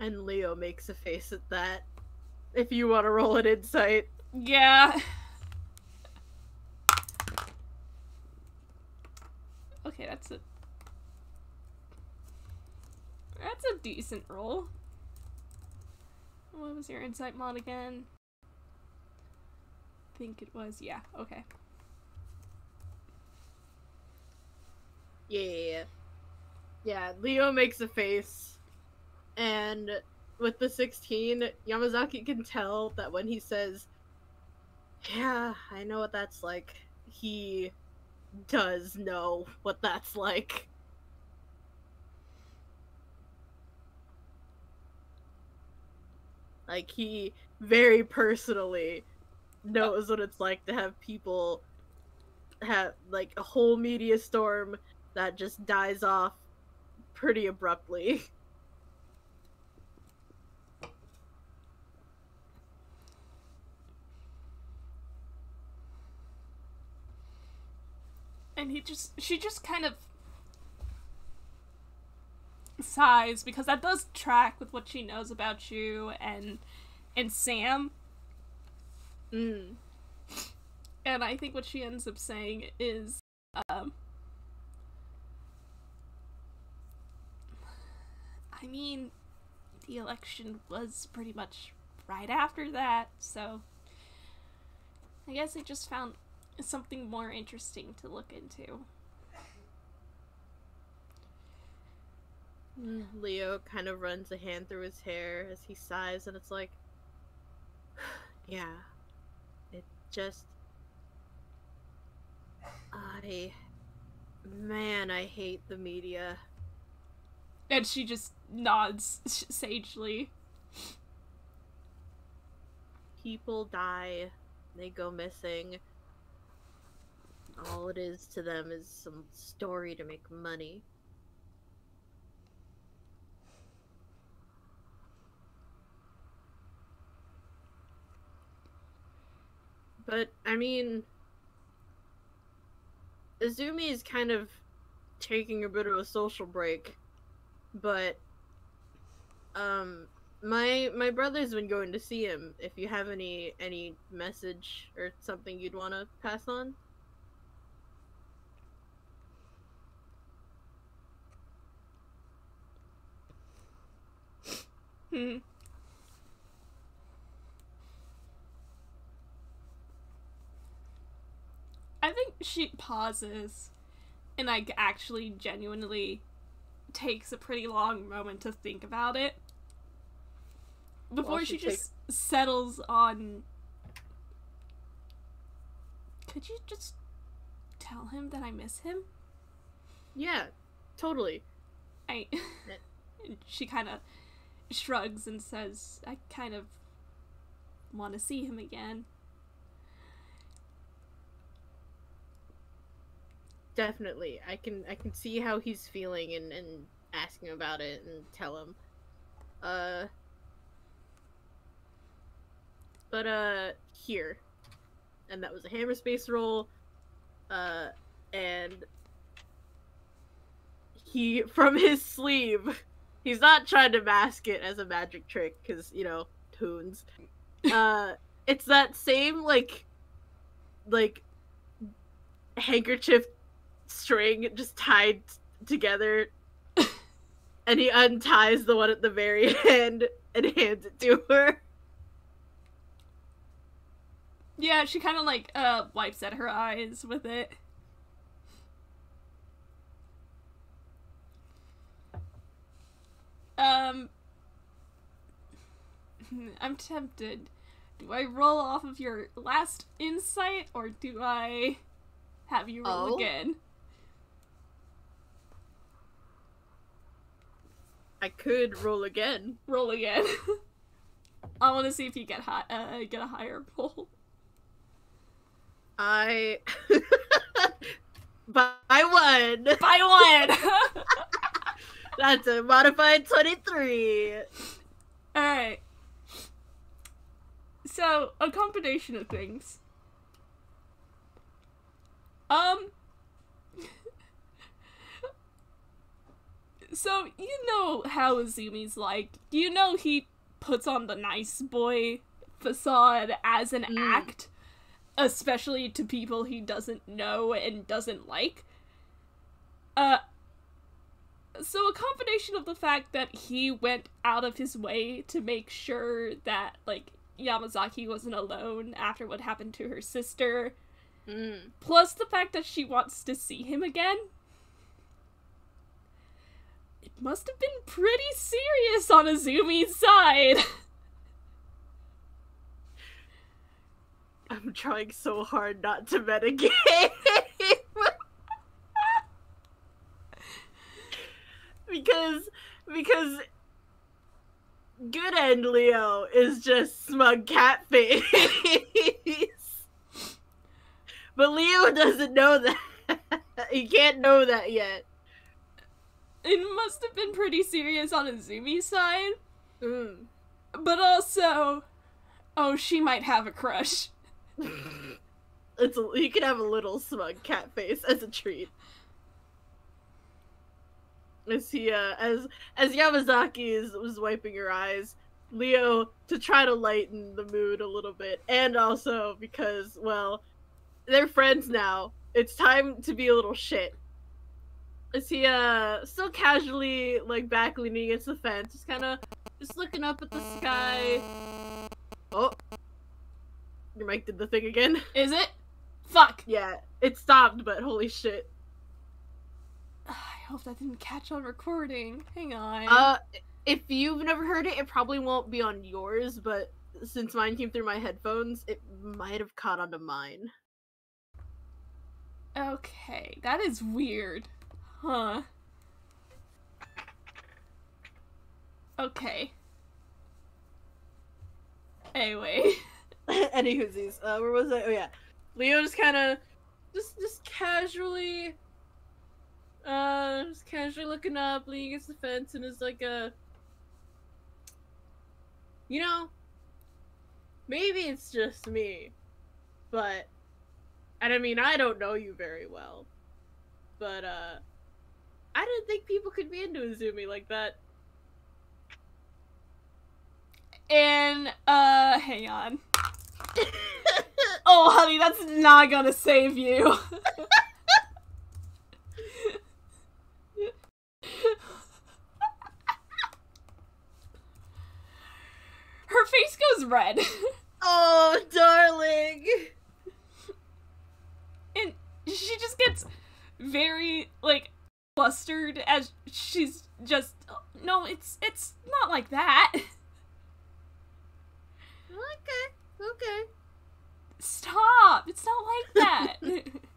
And Leo makes a face at that. If you want to roll an insight. Yeah. okay, that's a That's a decent roll. What was your insight mod again? think it was. Yeah, okay. Yeah, yeah, yeah. Yeah, Leo makes a face, and with the 16, Yamazaki can tell that when he says, Yeah, I know what that's like, he does know what that's like. Like, he very personally knows what it's like to have people have like a whole media storm that just dies off pretty abruptly. and he just she just kind of sighs because that does track with what she knows about you and and Sam Mm. and I think what she ends up saying is um I mean the election was pretty much right after that so I guess I just found something more interesting to look into. Leo kind of runs a hand through his hair as he sighs, and it's like, yeah, it just. I. Man, I hate the media. And she just nods sagely. People die, they go missing. All it is to them is some story to make money. But I mean, Azumi is kind of taking a bit of a social break, but um, my my brother's been going to see him. If you have any any message or something you'd want to pass on, Hmm. I think she pauses and like actually genuinely takes a pretty long moment to think about it before she, she just settles on could you just tell him that I miss him? yeah, totally. I she kind of shrugs and says, I kind of want to see him again. Definitely. I can I can see how he's feeling and, and ask him about it and tell him. Uh but uh here. And that was a hammer space roll. Uh and he from his sleeve he's not trying to mask it as a magic trick because you know toons. Uh, it's that same like, like handkerchief string just tied together and he unties the one at the very end and hands it to her Yeah, she kind of like uh wipes at her eyes with it. Um I'm tempted. Do I roll off of your last insight or do I have you roll Oh. again? i could roll again Roll again. I want to see if you get high, uh, get a higher roll. i by one By one. That's a modified 23 All right. So a combination of things. Um. So you know how Azumi's like. You know he puts on the nice boy facade as an Mm. act, especially to people he doesn't know and doesn't like. Uh, so a combination of the fact that he went out of his way to make sure that like Yamazaki wasn't alone after what happened to her sister, mm. plus the fact that she wants to see him again. It must have been pretty serious on Azumi's side. i'm trying so hard not to metagame because because good end Leo is just smug cat face. but Leo doesn't know that. he can't know that yet. it must have been pretty serious on Azumi's side, Mm. but also, oh, she might have a crush. It's a, you can have a little smug cat face as a treat. As he uh, as as Yamazaki is was wiping her eyes, Leo to try to lighten the mood a little bit, and also because well, they're friends now. It's time to be a little shit. Is he uh still casually like back leaning against the fence, just kind of just looking up at the sky. Oh, your mic did the thing again. Is it? Fuck. Yeah, it stopped, but holy shit. I hope that didn't catch on recording. Hang on. Uh, if you've never heard it, it probably won't be on yours, but since mine came through my headphones, it might have caught onto mine. okay, that is weird. Huh. Okay. Anyway. Anywhoosies, uh, where was I? Oh yeah, Leo just kind of, just just casually, uh, just casually looking up, leaning against the fence, and is like, a. You know, maybe it's just me, but, and I mean I don't know you very well, but uh, I didn't think people could be into Azumi like that. And, uh, hang on. Oh, honey, that's not gonna save you. Her face goes red. oh, darling. and she just gets very like flustered as she's just no it's it's not like that Okay, okay. stop it's not like that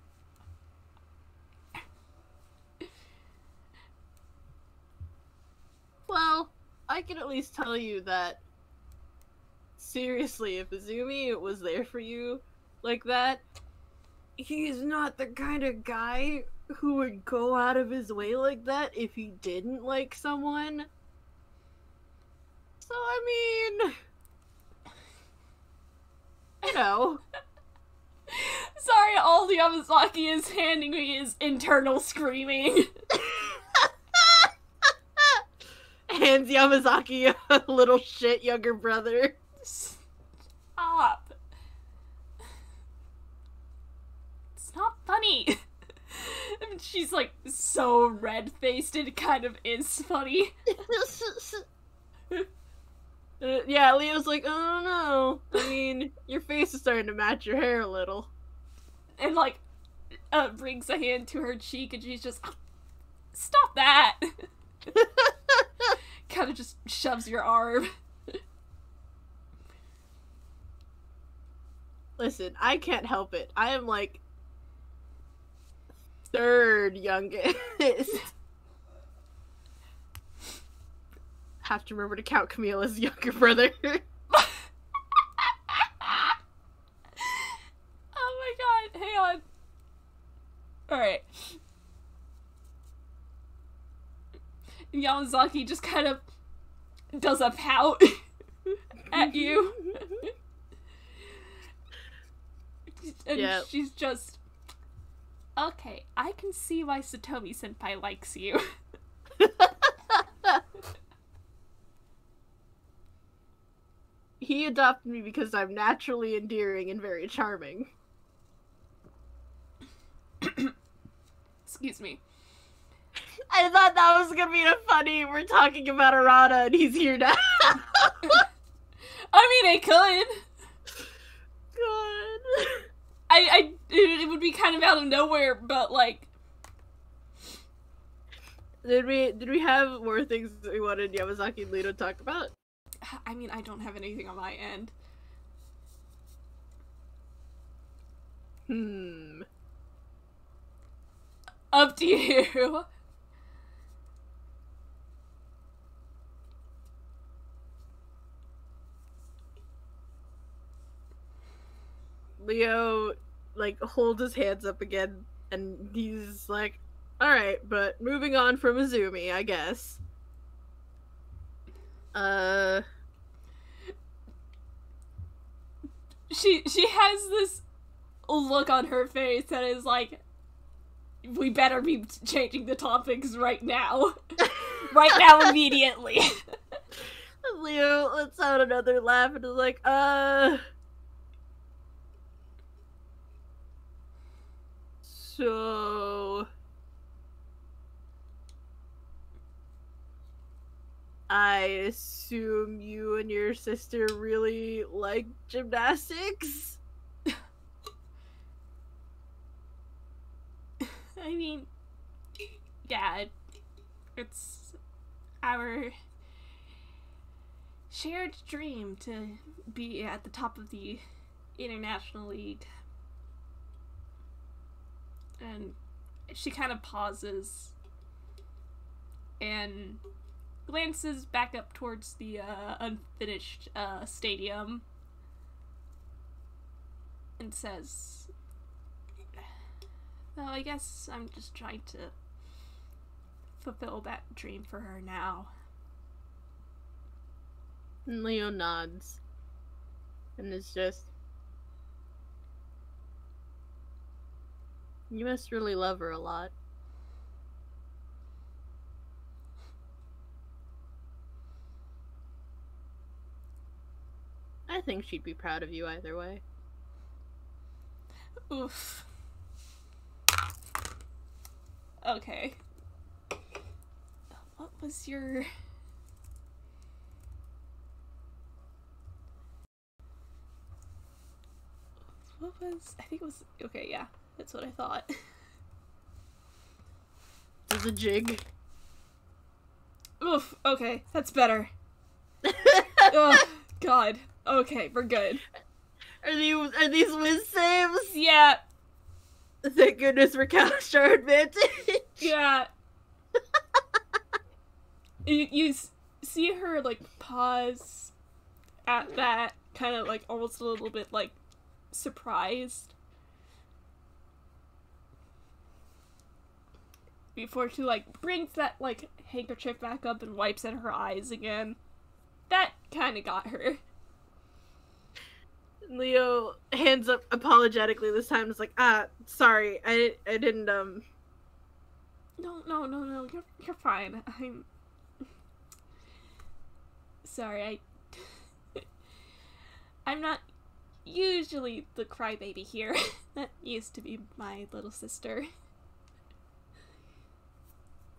Well, I can at least tell you that seriously, if Azumi was there for you like that, he's not the kind of guy who would go out of his way like that if he didn't like someone. So I mean, you know. Sorry, all the Yamazaki is handing me is internal screaming. Hands Yamazaki a little shit younger brother. Stop. It's not funny. And She's like so red faced, it kind of is funny. Uh, yeah, Leo's like, oh no. I mean, your face is starting to match your hair a little. And like, uh, brings a hand to her cheek, and she's just, "Ah, stop that. Kind of just shoves your arm. Listen, I can't help it. I am like third youngest. Have to remember to count Camille as younger brother. oh my god, hang on. Alright. Yamazaki just kind of does a pout at you. and Yep. she's just Okay, I can see why Satomi Senpai likes you. he adopted me because I'm naturally endearing and very charming. Excuse me. I thought that was gonna be a funny. We're talking about Arata and he's here now. I mean, I could. God. I, I, it, it would be kind of out of nowhere, but like, Did we did we have more things that we wanted Yamazaki and Lito to talk about? I mean, I don't have anything on my end. Hmm. Up to you. Leo like holds his hands up again and he's like, Alright, but moving on from Azumi, I guess. Uh She she has this look on her face that is like, we better be changing the topics right now, right now immediately. Leo lets out another laugh and is like, uh So I assume you and your sister really like gymnastics? I mean, yeah, it's our shared dream to be at the top of the international league. And she kind of pauses and glances back up towards the uh, unfinished uh, stadium and says, well, I guess I'm just trying to fulfill that dream for her now. And Leo nods. And is just You must really love her a lot. I think she'd be proud of you either way. Oof. Okay. What was your. What was. I think it was. Okay, yeah. That's what I thought. There's a jig. Oof. Okay, that's better. Oh, God. Okay, we're good. Are these are these whiz saves? Yeah, Thank goodness for counter advantage. Yeah. you you see her like pause at that, kind of like almost a little bit like surprised. Before she like brings that like handkerchief back up and wipes at her eyes again. That kind of got her. Leo hands up apologetically this time. It's like, ah, sorry, I I didn't um. No, no, no, no. You're you're fine. I'm sorry. I I'm not usually the crybaby here. that used to be my little sister.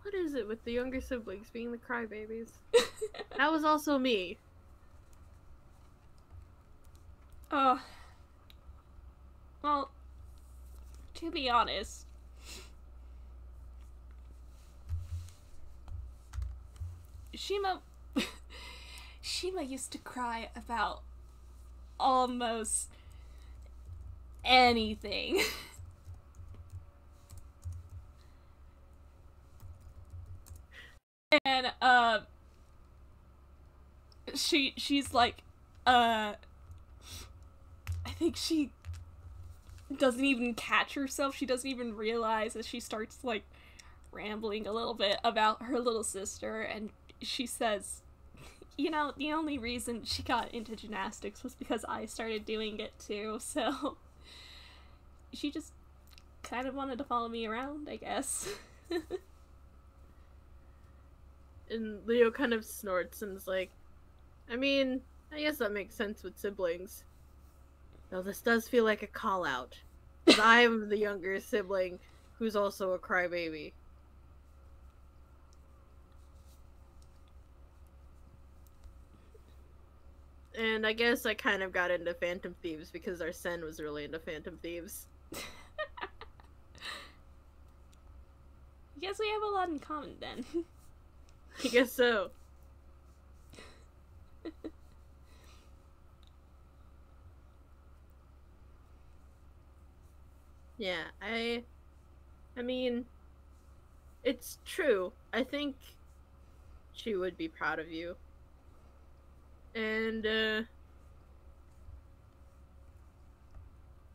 What is it with the younger siblings being the crybabies? that was also me. Oh. Well, to be honest, Shima Shima used to cry about almost anything. and uh she she's like uh I think she doesn't even catch herself. She doesn't even realize that she starts like rambling a little bit about her little sister and she says you know, the only reason she got into gymnastics was because I started doing it too, so she just kind of wanted to follow me around, I guess. and Leo kind of snorts and is like, I mean, I guess that makes sense with siblings. Though this does feel like a call out. Because I'm the younger sibling who's also a crybaby. And I guess I kind of got into Phantom Thieves because our Sen was really into Phantom Thieves. I guess we have a lot in common then. I guess so. yeah, I I mean it's true. I think she would be proud of you. And uh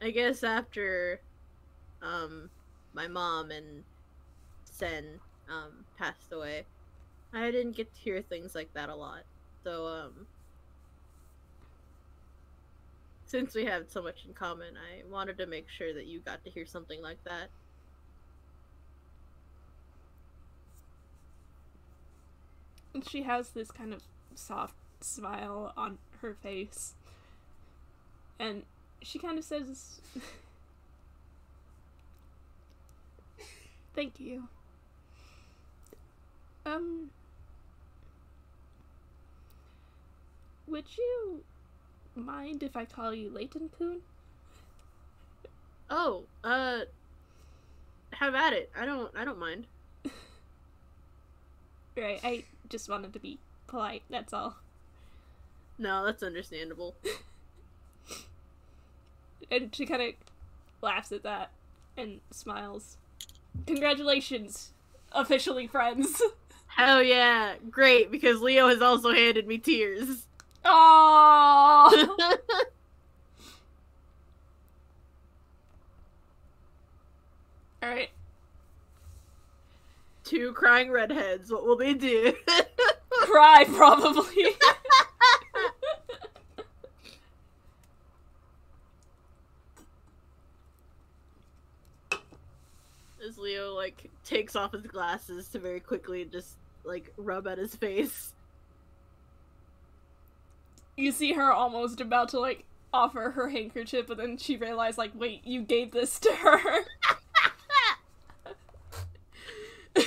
I guess after um my mom and Sen um passed away, I didn't get to hear things like that a lot. So um since we have so much in common, I wanted to make sure that you got to hear something like that. And she has this kind of soft smile on her face. And she kind of says, Thank you. Um, would you mind if I call you Layton Kun? Oh, uh, have at it. I don't. I don't mind. Right, I just wanted to be polite, that's all. No, that's understandable. And she kind of laughs at that and smiles. Congratulations, officially friends. Hell yeah, great! Because Leo has also handed me tears. Oh. All right. Two crying redheads. What will they do? Cry probably. As Leo like takes off his glasses to very quickly just like rub at his face. You see her almost about to like offer her handkerchief, but then she realized like, wait, you gave this to her.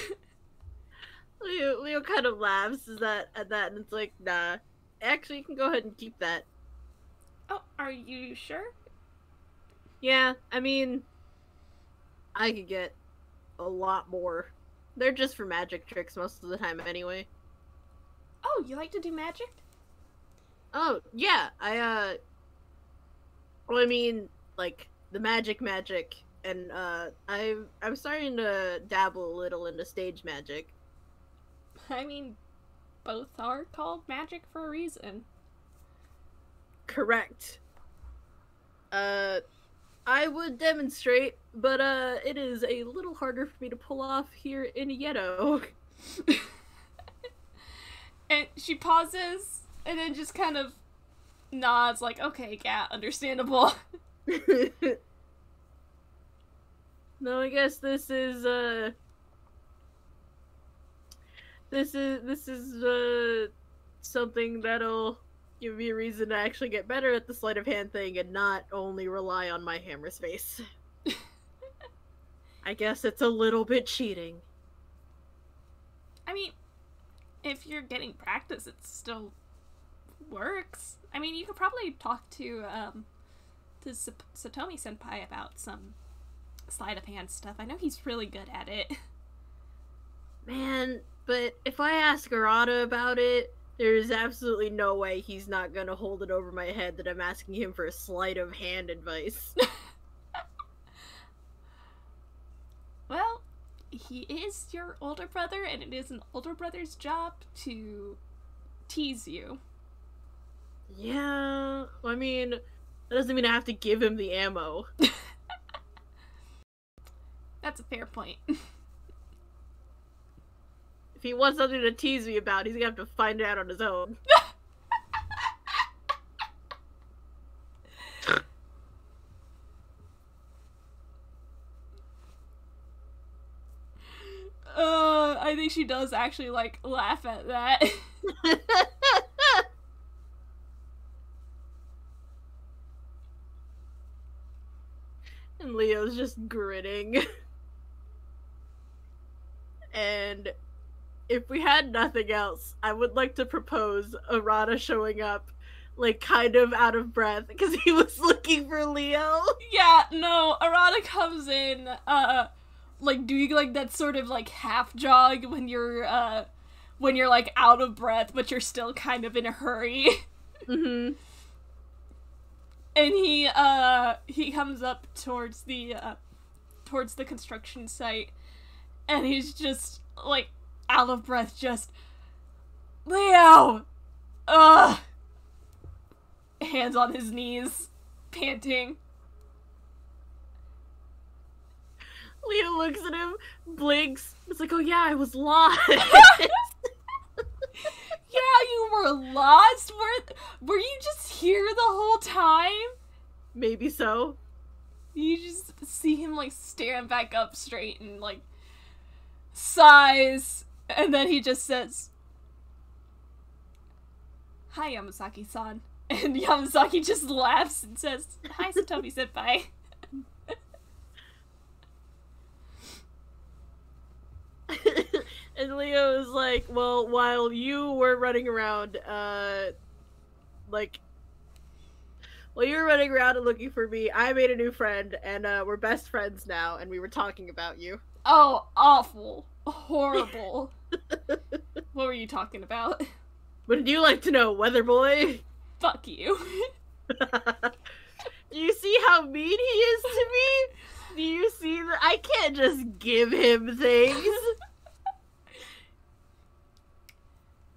Leo, Leo kind of laughs at that at that, and it's like, nah. Actually, you can go ahead and keep that. oh, are you sure? Yeah, I mean, I could get a lot more. They're just for magic tricks most of the time, anyway. Oh, you like to do magic? Oh yeah, I uh. Well, I mean, like the magic, magic, and uh, I I'm starting to dabble a little into stage magic. I mean, both are called magic for a reason. Correct. Uh, I would demonstrate, but uh, it is a little harder for me to pull off here in Yeto. and she pauses and then just kind of nods, like, okay, yeah, understandable. no, I guess this is uh this is this is uh something that'll give me a reason to actually get better at the sleight of hand thing and not only rely on my hammer space. I guess it's a little bit cheating. I mean, if you're getting practice, it's still works. I mean, you could probably talk to um to Satomi Senpai about some sleight of hand stuff. I know he's really good at it. Man, but if I ask Arata about it, there's absolutely no way he's not gonna hold it over my head that I'm asking him for a sleight of hand advice. well, he is your older brother, and it is an older brother's job to tease you. Yeah, I mean, that doesn't mean I have to give him the ammo. That's a fair point. If he wants something to tease me about, he's gonna have to find it out on his own. uh, I think she does actually like laugh at that. and Leo's just grinning. and if we had nothing else, I would like to propose Arata showing up, like kind of out of breath because he was looking for Leo. Yeah, no, Arata comes in, uh, like doing like that sort of like half jog when you're, uh, when you're like out of breath, but you're still kind of in a hurry. mm-hmm. And he, uh, he comes up towards the, uh, towards the construction site, and he's just like out of breath, just Leo. Ugh. Hands on his knees, panting. Leo looks at him, blinks. It's like, oh yeah, I was lost. yeah, you were lost. Were were you just here the whole time? Maybe so. You just see him like stand back up straight and like sighs and then he just says, Hi, Yamazaki san. And Yamazaki just laughs and says, Hi, Satomi senpai. and Leo is like, Well, while you were running around, uh, like, while you were running around and looking for me, I made a new friend, and uh, we're best friends now, and we were talking about you. Oh, awful horrible. what were you talking about? Would you like to know, Weather Boy? Fuck you. Do you see how mean he is to me? Do you see that I can't just give him things?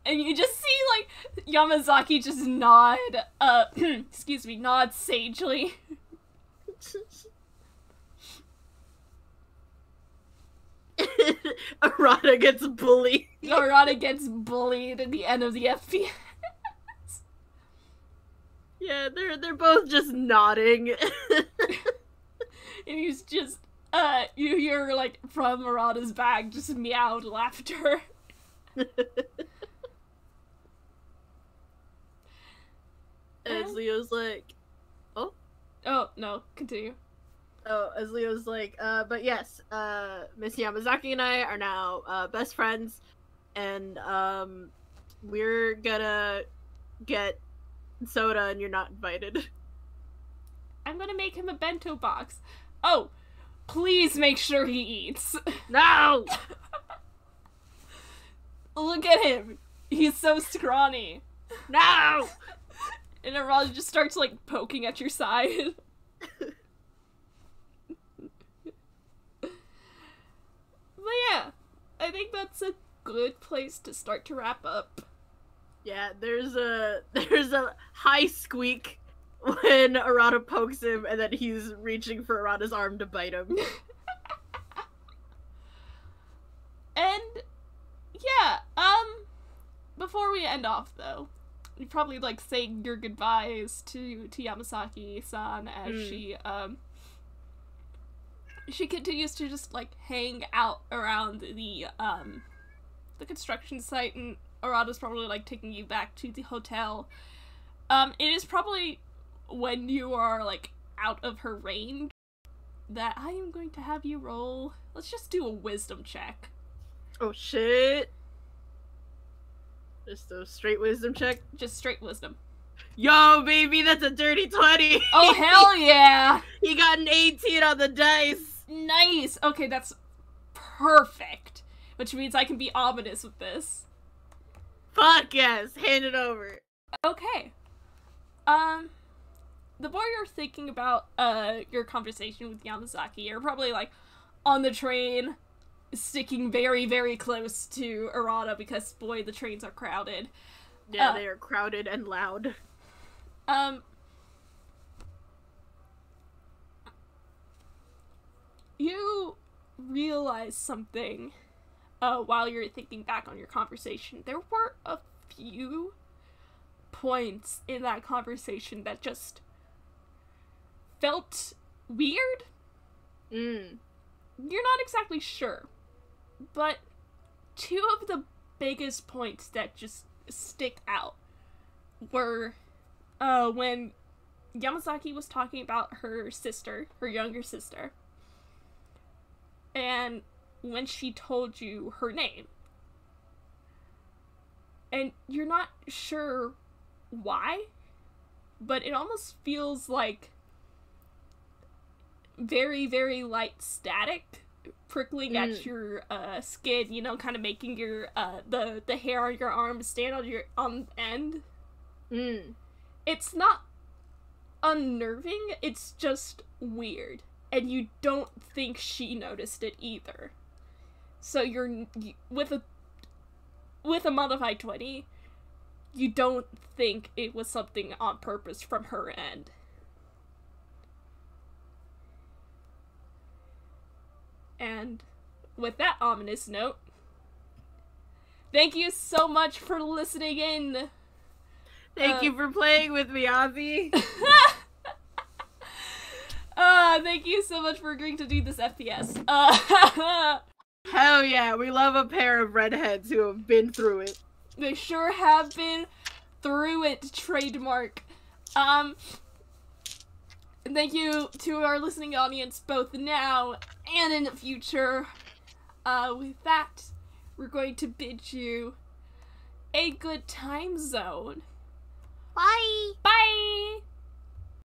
and you just see like Yamazaki just nod uh excuse me, nod sagely. Arata gets bullied. Arata gets bullied at the end of the FPS. yeah, they're they're both just nodding. and he's just uh you hear like from Arata's bag just meowed laughter. As Leo's like, oh, oh no, continue. Oh, as Leo's like, uh, but yes, uh, Miss Yamazaki and I are now uh, best friends, and um, we're gonna get soda, and you're not invited. I'm gonna make him a bento box. Oh, please make sure he eats. No. Look at him. He's so scrawny. No. and Arata just starts like poking at your side. But yeah, I think that's a good place to start to wrap up. Yeah, there's a there's a high squeak when Arata pokes him and then he's reaching for Arata's arm to bite him. and yeah, um before we end off though, probably like saying your goodbyes to to Yamazaki-san as Mm. she um she continues to just like hang out around the um the construction site and Arata's probably like taking you back to the hotel. Um it is probably when you are like out of her range that I am going to have you roll. Let's just do a wisdom check. oh shit. Just a straight wisdom check. Just straight wisdom. Yo, baby, that's a dirty 20. Oh hell yeah! he got an 18 on the dice. Nice. Okay, that's perfect. Which means I can be ominous with this. Fuck yes, hand it over. Okay. Um the more you're thinking about uh your conversation with Yamazaki, you're probably like on the train, sticking very, very close to Arata because boy, the trains are crowded. Yeah, Uh. they are crowded and loud. Um You realize something uh while you're thinking back on your conversation. There were a few points in that conversation that just felt weird. Mm. You're not exactly sure. But two of the biggest points that just stick out were uh when Yamazaki was talking about her sister, her younger sister. And when she told you her name. And you're not sure why, but it almost feels like very, very light static prickling Mm. at your uh, skin, you know, kind of making your uh, the the hair on your arm stand on your on end. Mm. It's not unnerving, it's just weird. And you don't think she noticed it either. So you're you, with a with a modified 20, you don't think it was something on purpose from her end. And with that ominous note, thank you so much for listening in. Thank Uh, you for playing with me, Ozzy. uh, thank you so much for agreeing to do this FPS. Uh, Hell yeah, we love a pair of redheads who have been through it. they sure have been through it trademark. Um, and thank you to our listening audience, both now and in the future. Uh, with that, we're going to bid you a good time zone. Bye. Bye.